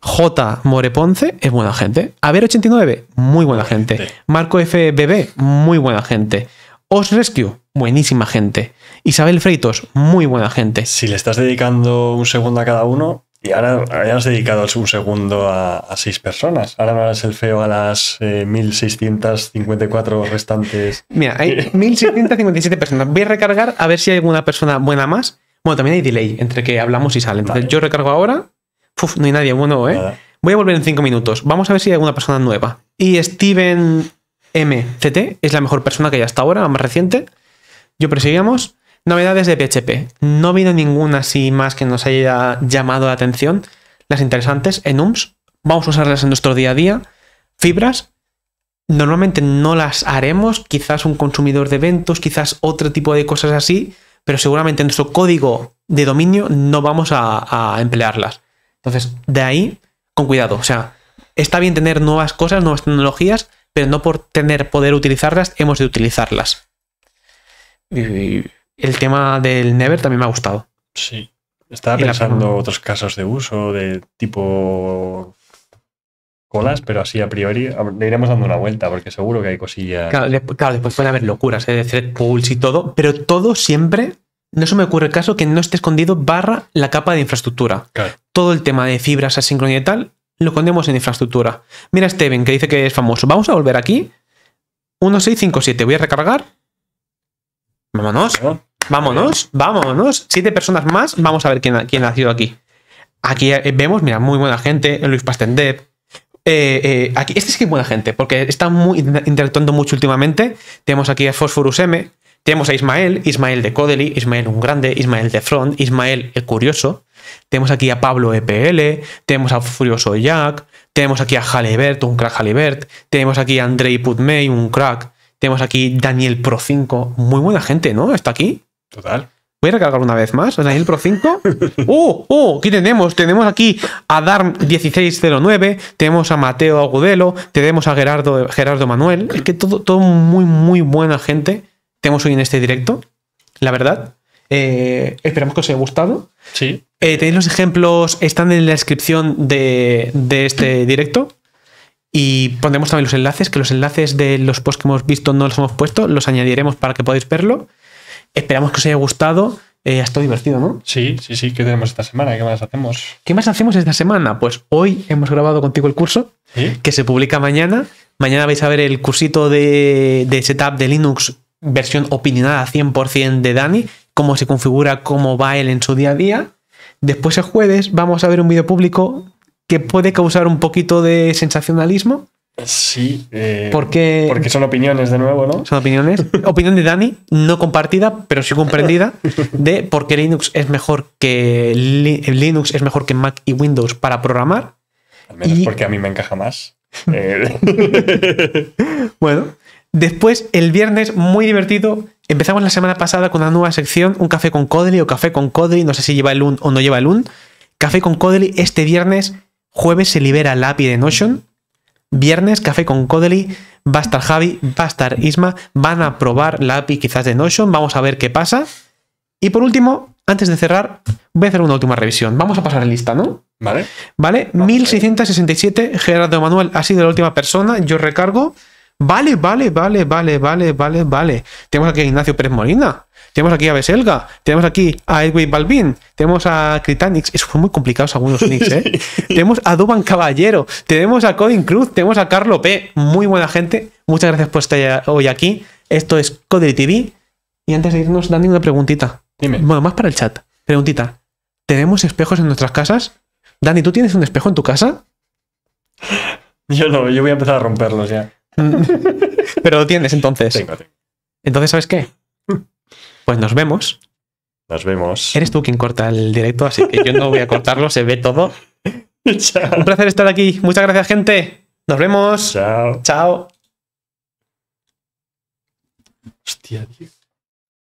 J. Moreponce es buena gente. Aver89, muy buena gente. gente. Marco FBB, muy buena gente. Os Rescue, buenísima gente. Isabel Freitos, muy buena gente. Si le estás dedicando un segundo a cada uno, Y ahora, ahora has dedicado un segundo a, a seis personas. Ahora no eres el feo a las eh, 1654 restantes. Mira, hay 1657 personas. Voy a recargar a ver si hay alguna persona buena más. Bueno, también hay delay entre que hablamos y sale. Entonces Vale. yo recargo ahora. Uf, no hay nadie bueno, ¿eh? Nada. Voy a volver en 5 minutos. Vamos a ver si hay alguna persona nueva. Y Steven MCT es la mejor persona que hay hasta ahora, la más reciente. Yo perseguíamos. Novedades de PHP. No ha habido ninguna así más que nos haya llamado la atención. Las interesantes, enums. Vamos a usarlas en nuestro día a día. Fibras. Normalmente no las haremos. Quizás un consumidor de eventos, quizás otro tipo de cosas así. Pero seguramente en nuestro código de dominio no vamos a, emplearlas. Entonces, de ahí, con cuidado. O sea, está bien tener nuevas cosas, nuevas tecnologías, pero no por tener poder utilizarlas, hemos de utilizarlas. El tema del Never también me ha gustado. Sí. Estaba la pensando otros casos de uso de tipo colas, pero así a priori le iremos dando una vuelta porque seguro que hay cosillas. Claro, de- claro, después pueden haber locuras, ¿eh? de thread pools y todo, pero todo siempre, no se me ocurre el caso que no esté escondido barra la capa de infraestructura. Claro. Todo el tema de fibras, asincronía y tal, lo ponemos en infraestructura. Mira Steven, que dice que es famoso. Vamos a volver aquí. 1657, voy a recargar. Vámonos. ¿no? Vámonos, vámonos. Siete personas más. Vamos a ver quién ha, sido aquí. Aquí eh, vemos, mira, muy buena gente. Luis Pastendev. Eh, eh, aquí, este sí que es buena gente, porque está muy inter- interactuando mucho últimamente. Tenemos aquí a Phosphorus M. Tenemos a Ismael, Ismael de Codely, Ismael un grande, Ismael de Front, Ismael el curioso. Tenemos aquí a Pablo EPL, tenemos a Furioso Jack, tenemos aquí a Halibert, un crack Halibert, tenemos aquí a Andrei Putmey, un crack, tenemos aquí Daniel Pro 5, muy buena gente, ¿no? Está aquí. Total. Voy a recargar una vez más. Daniel Pro 5. ¡Oh! ¡Oh! Aquí tenemos. Tenemos aquí a Darm1609. Tenemos a Mateo Agudelo. Tenemos a Gerardo, Gerardo Manuel. Es que todo, todo muy, muy buena gente tenemos hoy en este directo. La verdad. Eh, esperamos que os haya gustado. Sí. Eh, tenéis los ejemplos, están en la descripción de, de este directo. Y pondremos también los enlaces, que los enlaces de los posts que hemos visto no los hemos puesto, los añadiremos para que podáis verlo. Esperamos que os haya gustado. Eh, ha estado divertido, ¿no? Sí, sí, sí. ¿Qué tenemos esta semana? ¿Qué más hacemos? ¿Qué más hacemos esta semana? Pues hoy hemos grabado contigo el curso, ¿Sí? que se publica mañana. Mañana vais a ver el cursito de, de setup de Linux, versión opinionada 100% de Dani, cómo se configura, cómo va él en su día a día. Después el jueves vamos a ver un vídeo público que puede causar un poquito de sensacionalismo, Sí. eh, porque, porque son opiniones de nuevo, ¿no? son opiniones. Opinión de Dani, no compartida, pero sí comprendida, de por qué Linux es mejor que Li- Linux es mejor que Mac y Windows para programar. Al menos Y- porque a mí me encaja más. Eh, Bueno, después el viernes, muy divertido. Empezamos la semana pasada con una nueva sección, un café con Codely o café con Codely, no sé si lleva el un o no lleva el un. Café con Codely este viernes, jueves se libera la API de Notion. Viernes, café con Codely, va a estar Javi, va a estar Isma, van a probar la API quizás de Notion, vamos a ver qué pasa. Y por último, antes de cerrar, voy a hacer una última revisión. Vamos a pasar en lista, ¿no? ¿Vale? ¿Vale? 1667, Gerardo Manuel ha sido la última persona, yo recargo. Vale, vale, vale, vale, vale, vale, vale. Tenemos aquí a Ignacio Pérez Molina, tenemos aquí a Beselga, tenemos aquí a Edwin Balbín, tenemos a Critanix, eso fue muy complicados algunos nicks, ¿eh? tenemos a Duban Caballero, tenemos a Coding Cruz, tenemos a Carlo P, muy buena gente. Muchas gracias por estar hoy aquí. Esto es Codely TV. Y antes de irnos, Dani, una preguntita. Dime. Bueno, más para el chat. Preguntita. ¿Tenemos espejos en nuestras casas? Dani, ¿tú tienes un espejo en tu casa? Yo no, yo voy a empezar a romperlos ya. Pero lo tienes entonces. Tengo, tengo. Entonces, ¿sabes qué? Pues nos vemos. Nos vemos. Eres tú quien corta el directo, así que yo no voy a cortarlo, se ve todo. Chao. Un placer estar aquí. Muchas gracias, gente. Nos vemos. Chao. Chao. Hostia, tío.